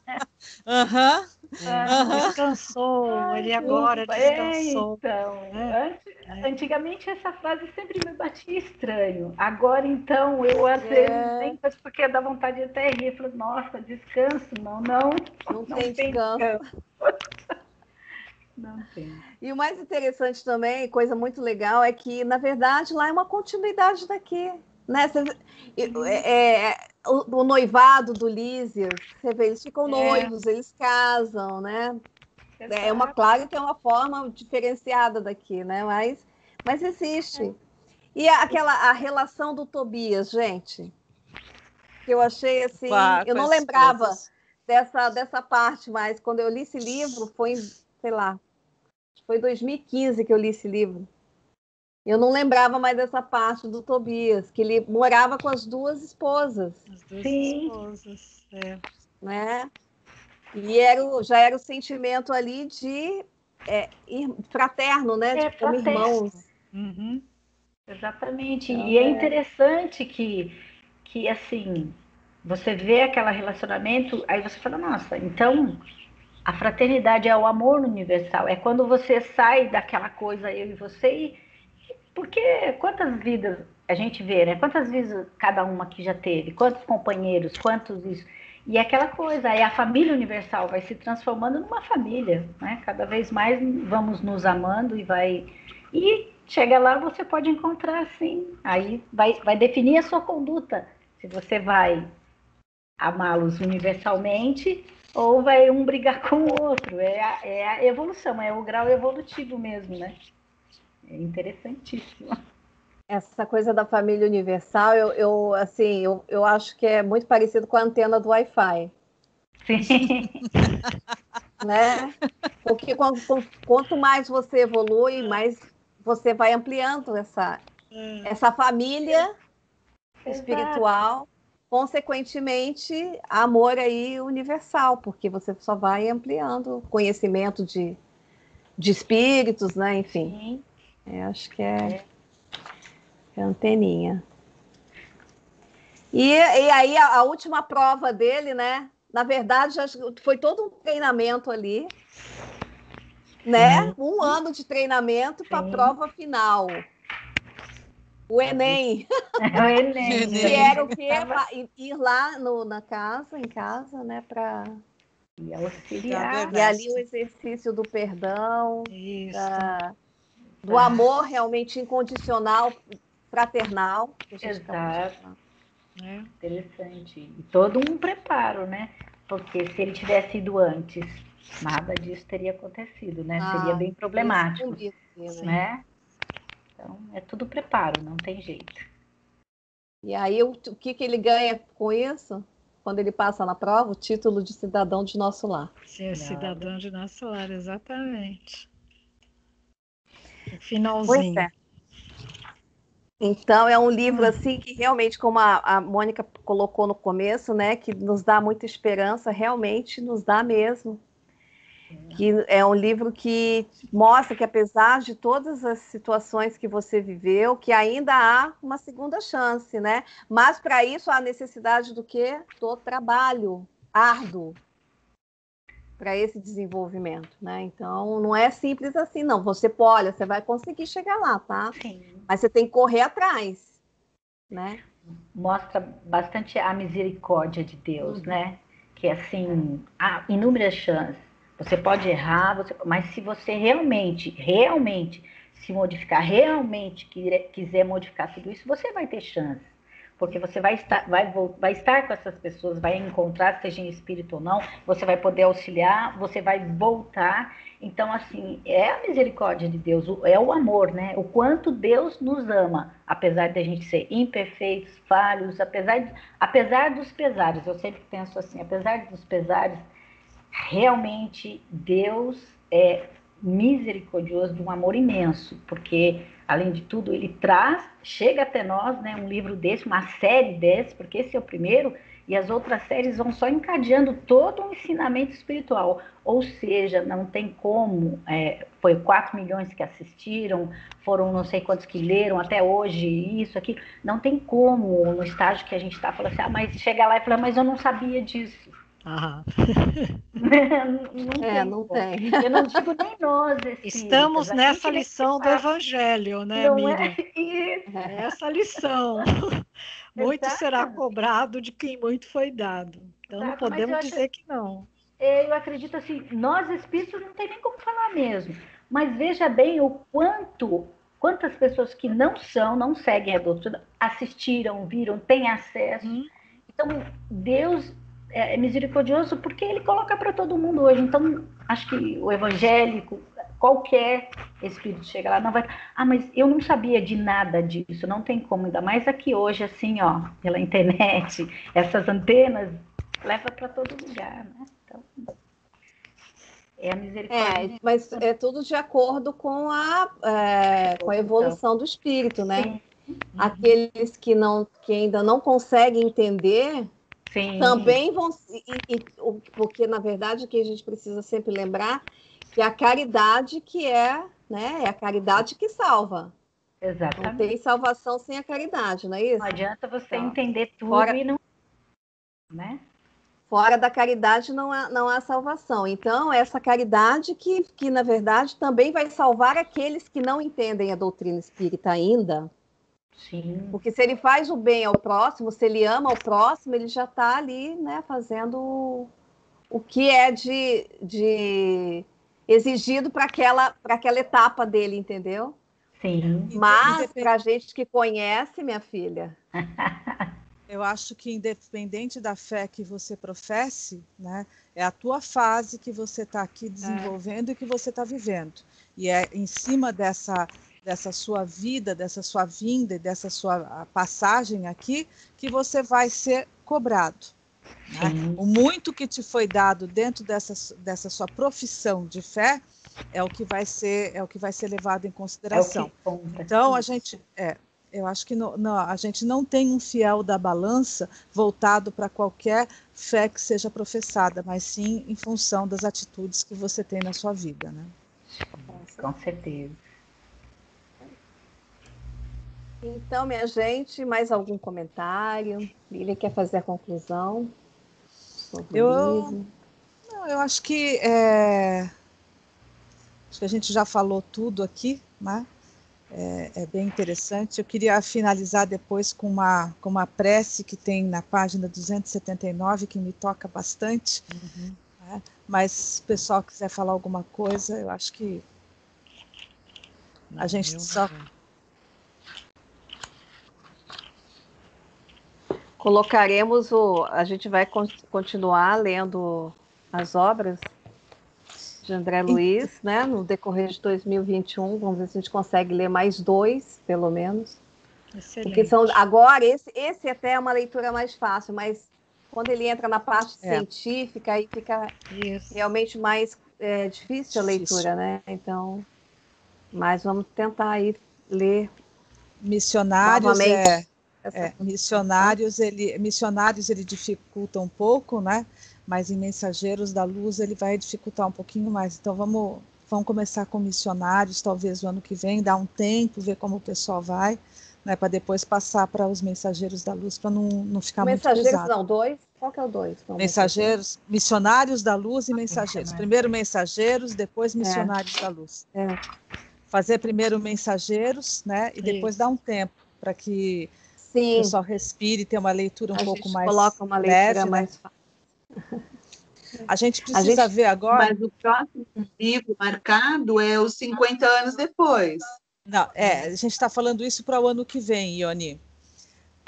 Aham. Uhum. Descansou, Ai, ele agora descansou. Então, é. antigamente essa frase sempre me batia estranho. Agora, então, eu às é. vezes nem porque dá vontade de até rir. Falo, nossa, descanso, não, não. Não, não tem, tem descanso. descanso. Não tem. E o mais interessante também, coisa muito legal, é que, na verdade, lá é uma continuidade daqui. Né? Você, é, é, o, o, noivado do Lísias, você vê, eles ficam é. noivos, eles casam, né? Exato. É uma, claro que é uma forma diferenciada daqui, né? Mas, mas existe. É. E aquela a relação do Tobias, gente, que eu achei assim, eu não lembrava dessa, dessa parte, mas quando eu li esse livro, foi, sei lá, foi 2015 que eu li esse livro. Eu não lembrava mais dessa parte do Tobias, que ele morava com as duas esposas. As duas Sim. esposas, é. Né? E era, já era o sentimento ali de é, fraterno, né? É, de como irmãos. Uhum. Exatamente. Então, e é, é interessante que, que, assim, você vê aquele relacionamento, aí você fala, nossa, então a fraternidade é o amor universal. É quando você sai daquela coisa, eu e você, e porque quantas vidas a gente vê, né? Quantas vezes cada uma que já teve, quantos companheiros, quantos isso. E é aquela coisa, aí a família universal vai se transformando numa família, né? Cada vez mais vamos nos amando e vai. E chega lá, você pode encontrar assim. Aí vai, vai definir a sua conduta. Se você vai amá-los universalmente ou vai um brigar com o outro. É a, é a evolução, é o grau evolutivo mesmo, né? É interessantíssimo. Essa coisa da família universal, eu, eu assim, eu, eu acho que é muito parecido com a antena do Wi-Fi. Sim. né? Porque quanto, quanto mais você evolui, mais você vai ampliando essa, essa família espiritual. Consequentemente, amor aí universal, porque você só vai ampliando conhecimento de, de espíritos, né? Enfim. É, acho que é, é anteninha. E, e aí a, a, última prova dele, né? Na verdade, já foi todo um treinamento ali, né? Um ano de treinamento para a prova final. O Enem. É o Enem. que era o quê? Ir lá no, na casa, em casa, né? Para e auxiliar. E ali o exercício do perdão. Isso. Da, do amor realmente incondicional, fraternal. Exato. É. Interessante. E todo um preparo, né? Porque se ele tivesse ido antes, nada disso teria acontecido, né? Ah, Seria bem problemático, isso, né? Então, é tudo preparo, não tem jeito. E aí, o, o que, que ele ganha com isso? Quando ele passa na prova, o título de cidadão de nosso lar. Ser cidadão de nosso lar, exatamente. Finalzinho. É. Então é um livro assim que realmente, como a, a Mônica colocou no começo, né, que nos dá muita esperança, realmente nos dá mesmo. Que é um livro que mostra que apesar de todas as situações que você viveu, que ainda há uma segunda chance, né? Mas para isso há necessidade do quê? Do trabalho árduo, para esse desenvolvimento, né? Então, não é simples assim, não. Você pode, você vai conseguir chegar lá, tá? Sim. Mas você tem que correr atrás, né? Mostra bastante a misericórdia de Deus, uhum. né? Que assim, há inúmeras chances. Você pode errar, você... mas se você realmente, realmente se modificar, realmente quiser modificar tudo isso, você vai ter chance porque você vai estar, vai, vai estar com essas pessoas, vai encontrar, seja em espírito ou não, você vai poder auxiliar, você vai voltar. Então, assim, é a misericórdia de Deus, é o amor, né? O quanto Deus nos ama, apesar de a gente ser imperfeitos, falhos, apesar, apesar dos pesares. Eu sempre penso assim, apesar dos pesares, realmente Deus é misericordioso, de um amor imenso, porque além de tudo, ele traz, chega até nós, né, um livro desse, uma série desse, porque esse é o primeiro, e as outras séries vão só encadeando todo um ensinamento espiritual. Ou seja, não tem como, é, foi 4 milhões que assistiram, foram não sei quantos que leram até hoje, isso, aqui. Não tem como, no estágio que a gente está, falar assim, ah, mas chega lá e fala, mas eu não sabia disso. Ah. não é, não tem. Eu não digo nem nós. Estamos nessa lição do Evangelho, né, não Miriam? É Essa lição. muito será cobrado de quem muito foi dado. Então Exato, não podemos dizer acho, que não. Eu acredito assim, nós espíritos não tem nem como falar mesmo. Mas veja bem o quanto Quantas pessoas que não são, não seguem a doutrina, assistiram, viram, têm acesso. Uhum. Então, Deus é, é misericordioso porque ele coloca para todo mundo hoje. Então, acho que o evangélico, qualquer espírito chega lá, não vai. Ah, mas eu não sabia de nada disso, não tem como, ainda mais aqui hoje, assim, ó, pela internet, essas antenas, leva para todo lugar, né? Então, é a misericórdia. É, mas é tudo de acordo com a, é, com a evolução do espírito, né? Sim. Aqueles que, não, que ainda não conseguem entender Sim. também vão. E, e, porque, na verdade, o que a gente precisa sempre lembrar que a caridade que é, né? É a caridade que salva. Exatamente. Não tem salvação sem a caridade, não é isso? Não adianta você então, entender tudo fora, e não. Né? Fora da caridade não há, não há salvação. Então, essa caridade que, que, na verdade, também vai salvar aqueles que não entendem a doutrina espírita ainda. Sim. Porque se ele faz o bem ao próximo, se ele ama o próximo, ele já está ali né, fazendo o que é de, de exigido para aquela, aquela etapa dele, entendeu? Sim. Mas para a gente que conhece, minha filha. Eu acho que independente da fé que você professe, né, é a tua fase que você está aqui é. desenvolvendo é. e que você está vivendo. E é em cima dessa dessa sua vida, dessa sua vinda e dessa sua passagem aqui que você vai ser cobrado. Né? O muito que te foi dado dentro dessa, dessa sua profissão de fé é o que vai ser é o que vai ser levado em consideração. É então a gente é, eu acho que no, a gente não tem um fiel da balança voltado para qualquer fé que seja professada, mas sim em função das atitudes que você tem na sua vida, né? Com certeza. Então, minha gente, mais algum comentário? Lília quer fazer a conclusão? Eu, não, eu acho que é, acho que a gente já falou tudo aqui, né? É, é, bem interessante. Eu queria finalizar depois com uma, com uma prece que tem na página 279, que me toca bastante. Uhum. Né? Mas se o pessoal quiser falar alguma coisa, eu acho que a gente só. Colocaremos o. A gente vai continuar lendo as obras de André Luiz, né? No decorrer de 2021, vamos ver se a gente consegue ler mais dois, pelo menos. Excelente. Porque são agora esse, esse até é uma leitura mais fácil, mas quando ele entra na parte é. científica aí fica Isso. realmente mais é, difícil a leitura, né? Então, mas vamos tentar aí ler missionários é é, missionários ele missionários ele dificulta um pouco, né? Mas em mensageiros da luz ele vai dificultar um pouquinho mais. Então vamos vamos começar com missionários, talvez o ano que vem, dar um tempo, ver como o pessoal vai, né? Para depois passar para os mensageiros da luz, para não, não ficar mensageiros, muito pesado. não, dois. Qual que é o dois? mensageiros, missionários da luz e mensageiros. Primeiro mensageiros, depois é. missionários é. da luz. É. Fazer primeiro mensageiros, né? E depois Isso. dar um tempo para que Sim. o pessoal respire, ter uma leitura um a pouco mais coloca uma leitura leve, né? mais fácil. A gente precisa a gente, ver agora. Mas o próximo livro marcado é os 50 anos depois. Não, é, a gente está falando isso para o ano que vem, Ione.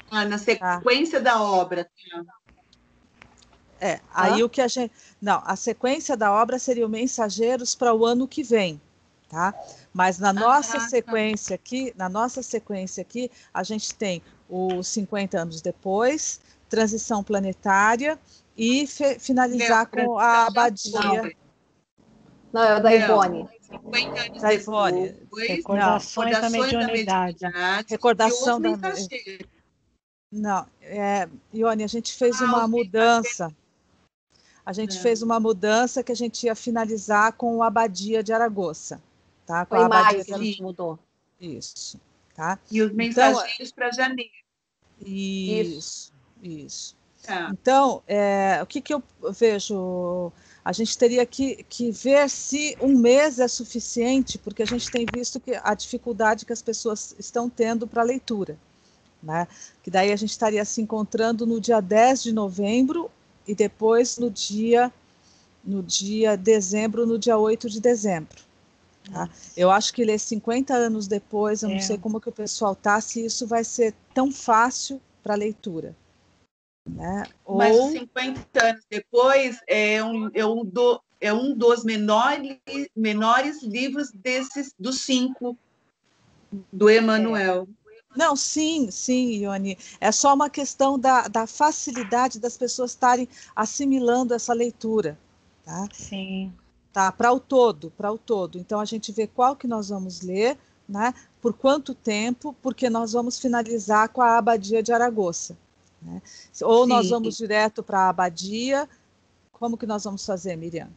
Ah, na sequência tá. da obra. É, aí ah? o que a gente. Não, a sequência da obra seria o Mensageiros para o ano que vem, tá? Mas na nossa ah, sequência aqui, na nossa sequência aqui, a gente tem os 50 anos depois, transição planetária e finalizar não, com a abadia. Não, é o da Ivone. Da Ivone. Recordações da mediunidade. Recordação da Não, é, Ione, a gente fez ah, uma mudança. A gente é. fez uma mudança que a gente ia finalizar com a Abadia de Aragoça. Tá? Com Foi a mais, a gente mudou. Isso. Tá? E os mensageiros então, para janeiro. Isso, isso. É. Então, é, o que, que eu vejo? A gente teria que, que ver se um mês é suficiente, porque a gente tem visto que a dificuldade que as pessoas estão tendo para a leitura. Né? Que daí a gente estaria se encontrando no dia 10 de novembro e depois no dia no dia dezembro, no dia 8 de dezembro. Tá? Eu acho que ler 50 anos depois, eu é. não sei como que o pessoal tá, se isso vai ser tão fácil para leitura. Né? Mas Ou... 50 anos depois é um, é um, do, é um dos menores, menores livros desses dos cinco do Emanuel. É. Não, sim, sim, Ione. É só uma questão da, da facilidade das pessoas estarem assimilando essa leitura. Tá? Sim. Tá, para o todo, para o todo. Então a gente vê qual que nós vamos ler, né? Por quanto tempo, porque nós vamos finalizar com a abadia de Aragoça. Né? Ou sim. nós vamos direto para a abadia. Como que nós vamos fazer, Miriam?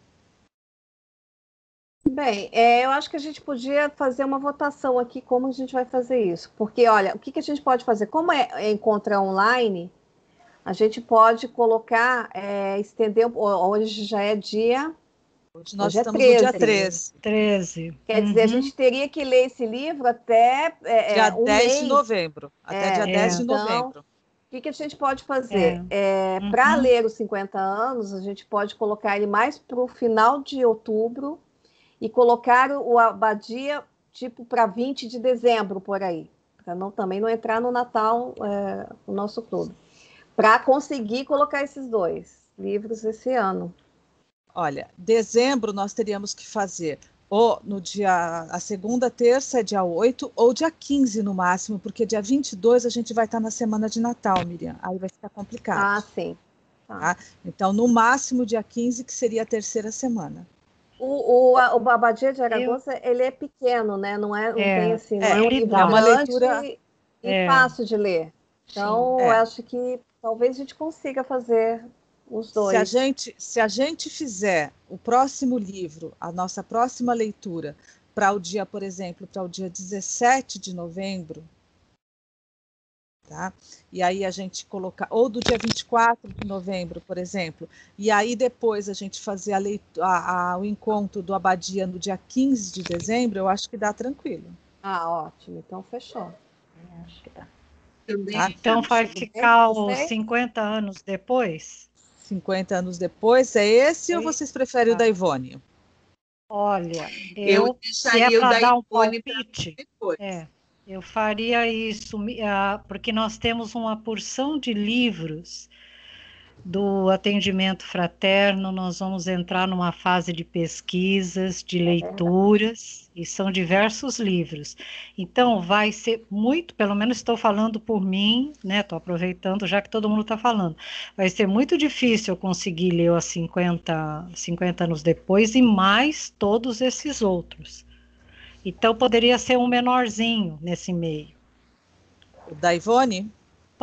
Bem, é, eu acho que a gente podia fazer uma votação aqui como a gente vai fazer isso. Porque, olha, o que, que a gente pode fazer? Como é, é encontro online, a gente pode colocar, é, estender, hoje já é dia. Hoje nós hoje é estamos é 13, no dia 13. 13. Quer uhum. dizer, a gente teria que ler esse livro até. É, dia um 10 mês. de novembro. Até dia 10 de então, novembro. O que, que a gente pode fazer? É. Uhum. Para ler os 50 anos, a gente pode colocar ele mais para o final de outubro e colocar o Abadia tipo para 20 de dezembro por aí, para não também não entrar no Natal é, no nosso clube, para conseguir colocar esses dois livros esse ano. Olha, dezembro nós teríamos que fazer ou no dia a segunda, terça é dia 8 ou dia 15 no máximo, porque dia 22 a gente vai estar na semana de Natal, Miriam. Aí vai ficar complicado. Ah, sim. Tá? Então, no máximo dia 15, que seria a terceira semana. O, o, o Abadia de Aragoça, eu... ele é pequeno, né? Não é, não é, tem assim, não é, é um livro é uma leitura e, é. fácil de ler. Então, Sim, eu é. acho que talvez a gente consiga fazer os dois. Se a gente, se a gente fizer o próximo livro, a nossa próxima leitura, para o dia, por exemplo, para o dia 17 de novembro, Tá? E aí a gente colocar, ou do dia 24 de novembro, por exemplo, e aí depois a gente fazer a leitura, a, a, o encontro do Abadia no dia 15 de dezembro, eu acho que dá tranquilo. Ah, ótimo, então fechou. acho que dá. Tá? Então vai ficar os 50 anos depois? 50 anos depois, é esse ou vocês preferem o da Ivone? Olha, eu, eu se é para dar um palpite, depois. É, eu faria isso, ah, porque nós temos uma porção de livros do atendimento fraterno, nós vamos entrar numa fase de pesquisas, de é leituras, e são diversos livros. Então, vai ser muito, pelo menos estou falando por mim, né? Estou aproveitando já que todo mundo está falando. Vai ser muito difícil eu conseguir ler os 50, 50 anos depois e mais todos esses outros. Então poderia ser um menorzinho nesse meio. O da Ivone?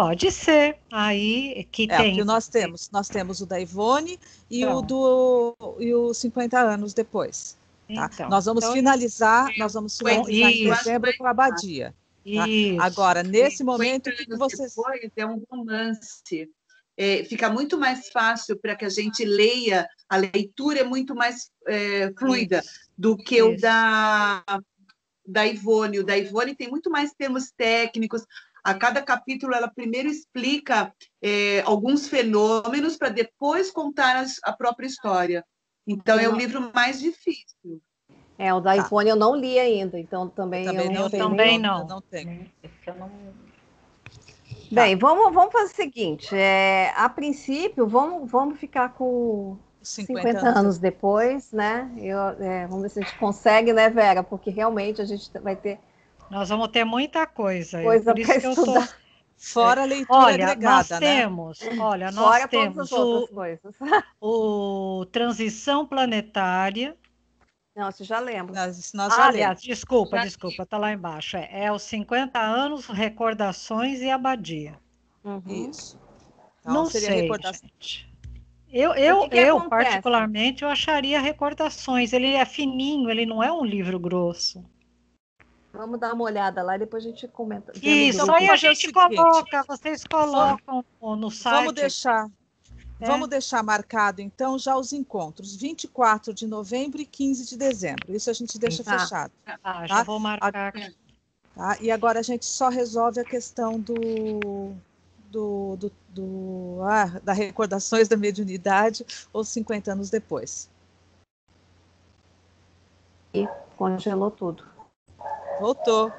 Pode ser. Aí que é, tem. Que nós temos, nós temos o da Ivone e então. o do e o 50 anos depois. Tá? Então, nós vamos então, finalizar, nós vamos finalizar isso. em dezembro com a Abadia. Tá? Agora, nesse momento, o que, que vocês. Depois é um romance. É, fica muito mais fácil para que a gente leia, a leitura é muito mais é, fluida isso. do que isso. o da da Ivone. O da Ivone tem muito mais termos técnicos. A cada capítulo, ela primeiro explica é, alguns fenômenos para depois contar as, a própria história. Então, é o livro mais difícil. É, o da tá. Ivone eu não li ainda, então também, também eu não, tenho. Também não. não tenho. Não... Bem, tá. vamos, vamos fazer o seguinte. É, a princípio, vamos, vamos ficar com 50, 50 anos. anos depois, né? Eu, é, vamos ver se a gente consegue, né, Vera? Porque realmente a gente vai ter. Nós vamos ter muita coisa. Coisa para estudar. Tô... Fora a leitura olha, agregada, nós né? temos, olha, nós Fora temos o, o Transição Planetária. Não, isso já lembro. Nós, nós já Aliás, desculpa, já desculpa, está lá embaixo. É, é os 50 anos, recordações e abadia. Uhum. Isso. Então, Não seria sei, gente. Eu, eu, que que eu particularmente, eu acharia recordações. Ele é fininho, ele não é um livro grosso. Vamos dar uma olhada lá e depois a gente comenta. Isso, aí a gente coloca, vocês colocam no site. Vamos deixar. É. Vamos deixar marcado, então, já os encontros, 24 de novembro e 15 de dezembro. Isso a gente deixa tá. fechado. Ah, tá? já vou marcar. Tá? E agora a gente só resolve a questão do, do, do, do ah, da recordações da mediunidade ou 50 anos depois. congelou tudo. Voltou.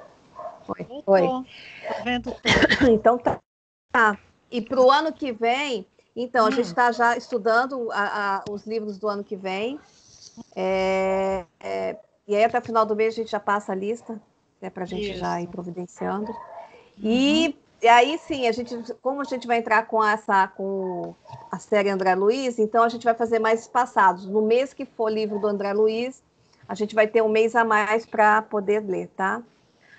Foi, Voltou. foi. Tô vendo tudo. Então tá. tá. E para o ano que vem, então, a Hum. gente está já estudando a- a- os livros do ano que vem. É, é, e aí, até o final do mês, a gente já passa a lista, né, para a gente já ir Isso. providenciando. E, e aí, sim, a gente, como a gente vai entrar com essa com a série André Luiz, então a gente vai fazer mais espaçados. No mês que for livro do André Luiz, a gente vai ter um mês a mais para poder ler, tá?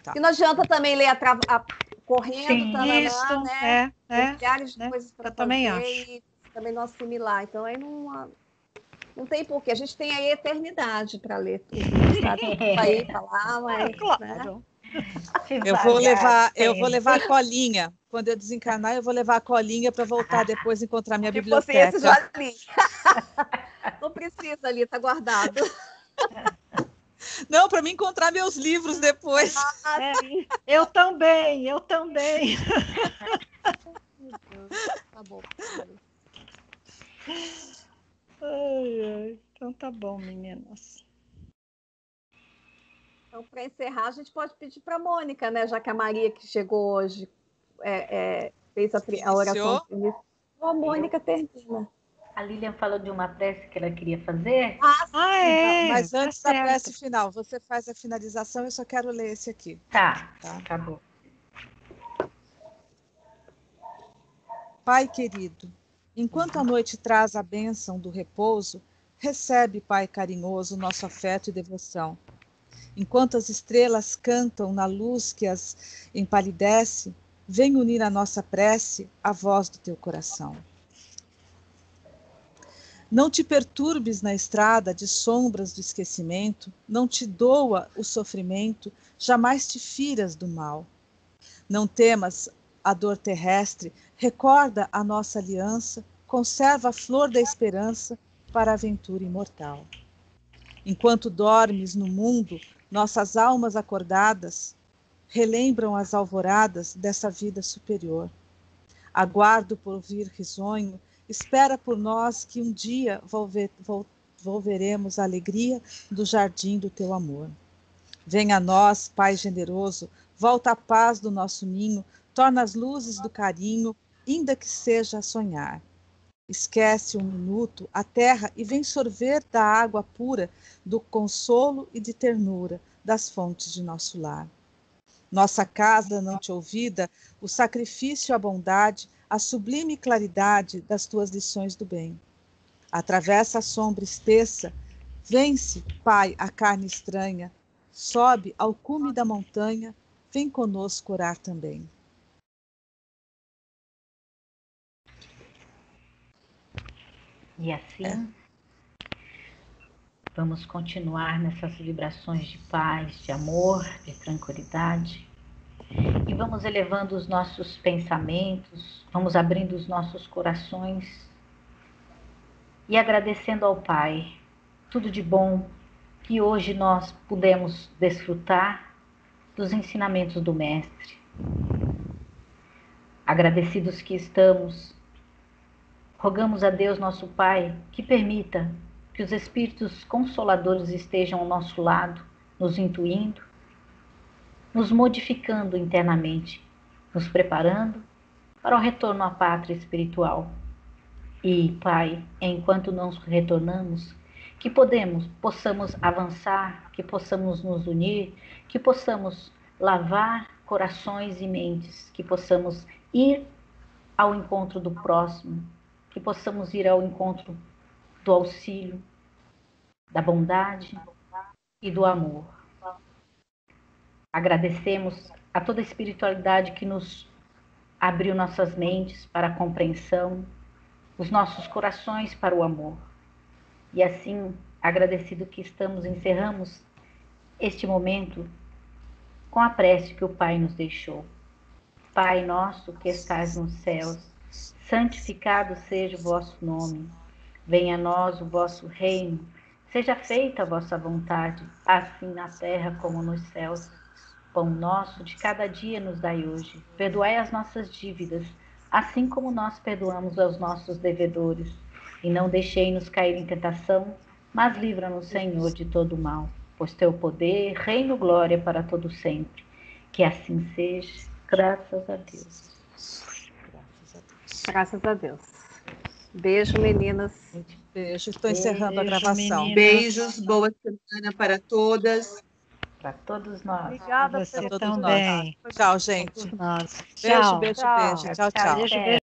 Tá. E não adianta também ler a, tra- a- correndo, Sim, tananã, Isso, né? é, é. Tem milhares de né? coisas para Eu também acho. e também não assimilar. Então aí não, não tem porquê. A gente tem aí eternidade para ler tudo, sabe? Pra ir lá, mas. né? Claro. Eu vou levar, eu vou levar a colinha. Quando eu desencarnar, eu vou levar a colinha para voltar depois e encontrar minha biblioteca. esse, já li. não precisa ali, tá guardado. Não, para me encontrar meus livros depois. É, eu também, eu também. Tá bom. Ai, ai. Então tá bom, meninas. Então, para encerrar, a gente pode pedir para a Mônica, né? Já que a Maria que chegou hoje é, é, fez a, a oração. Iniciou? A Mônica termina. A Lilian falou de uma prece que ela queria fazer. Ah, é. Mas tá antes da certo. prece final, você faz a finalização, eu só quero ler esse aqui. Tá, Tá. acabou. Pai querido, enquanto a noite traz a bênção do repouso, recebe, Pai carinhoso, nosso afeto e devoção. Enquanto as estrelas cantam na luz que as empalidece, vem unir a nossa prece à voz do teu coração. Não te perturbes na estrada de sombras do esquecimento, não te doa o sofrimento, jamais te firas do mal. Não temas a dor terrestre, recorda a nossa aliança, conserva a flor da esperança para a aventura imortal. Enquanto dormes no mundo, nossas almas acordadas relembram as alvoradas dessa vida superior. Aguardo por vir risonho, espera por nós que um dia volver, vol, volveremos a alegria do jardim do teu amor. Venha a nós, Pai generoso, volta a paz do nosso ninho, torna as luzes do carinho, ainda que seja a sonhar. Esquece um minuto a terra e vem sorver da água pura, do consolo e de ternura das fontes de nosso lar. Nossa casa não te ouvida, o sacrifício, a bondade, a sublime claridade das tuas lições do bem. Atravessa a sombra espessa, vence, Pai, a carne estranha, sobe ao cume da montanha, vem conosco orar também. E assim, vamos continuar nessas vibrações de paz, de amor, de tranquilidade. E vamos elevando os nossos pensamentos, vamos abrindo os nossos corações e agradecendo ao Pai tudo de bom que hoje nós pudemos desfrutar dos ensinamentos do Mestre. Agradecidos que estamos Rogamos a Deus, nosso Pai, que permita que os Espíritos Consoladores estejam ao nosso lado, nos intuindo, nos modificando internamente, nos preparando para o retorno à pátria espiritual. E, Pai, enquanto nós retornamos, que podemos, possamos avançar, que possamos nos unir, que possamos lavar corações e mentes, que possamos ir ao encontro do próximo, que possamos ir ao encontro do auxílio, da bondade e do amor. Agradecemos a toda a espiritualidade que nos abriu nossas mentes para a compreensão, os nossos corações para o amor. E assim, agradecido que estamos, encerramos este momento com a prece que o Pai nos deixou. Pai nosso que estás nos céus, santificado seja o vosso nome. Venha a nós o vosso reino. Seja feita a vossa vontade, assim na terra como nos céus. Pão nosso de cada dia nos dai hoje. Perdoai as nossas dívidas, assim como nós perdoamos aos nossos devedores. E não deixei-nos cair em tentação, mas livra-nos, Senhor, de todo mal. pois teu poder, reino, glória para todo sempre. Que assim seja, graças a Deus. Graças a Deus. Graças a Deus. Beijo, meninas. Beijo. Estou encerrando a gravação. Meninas. Beijos, boa semana para todas. Para todos nós. Obrigada, você também. Nós. Tchau, gente. Nós. Beijo, beijo, beijo. Tchau, tchau. Beijo, beijo.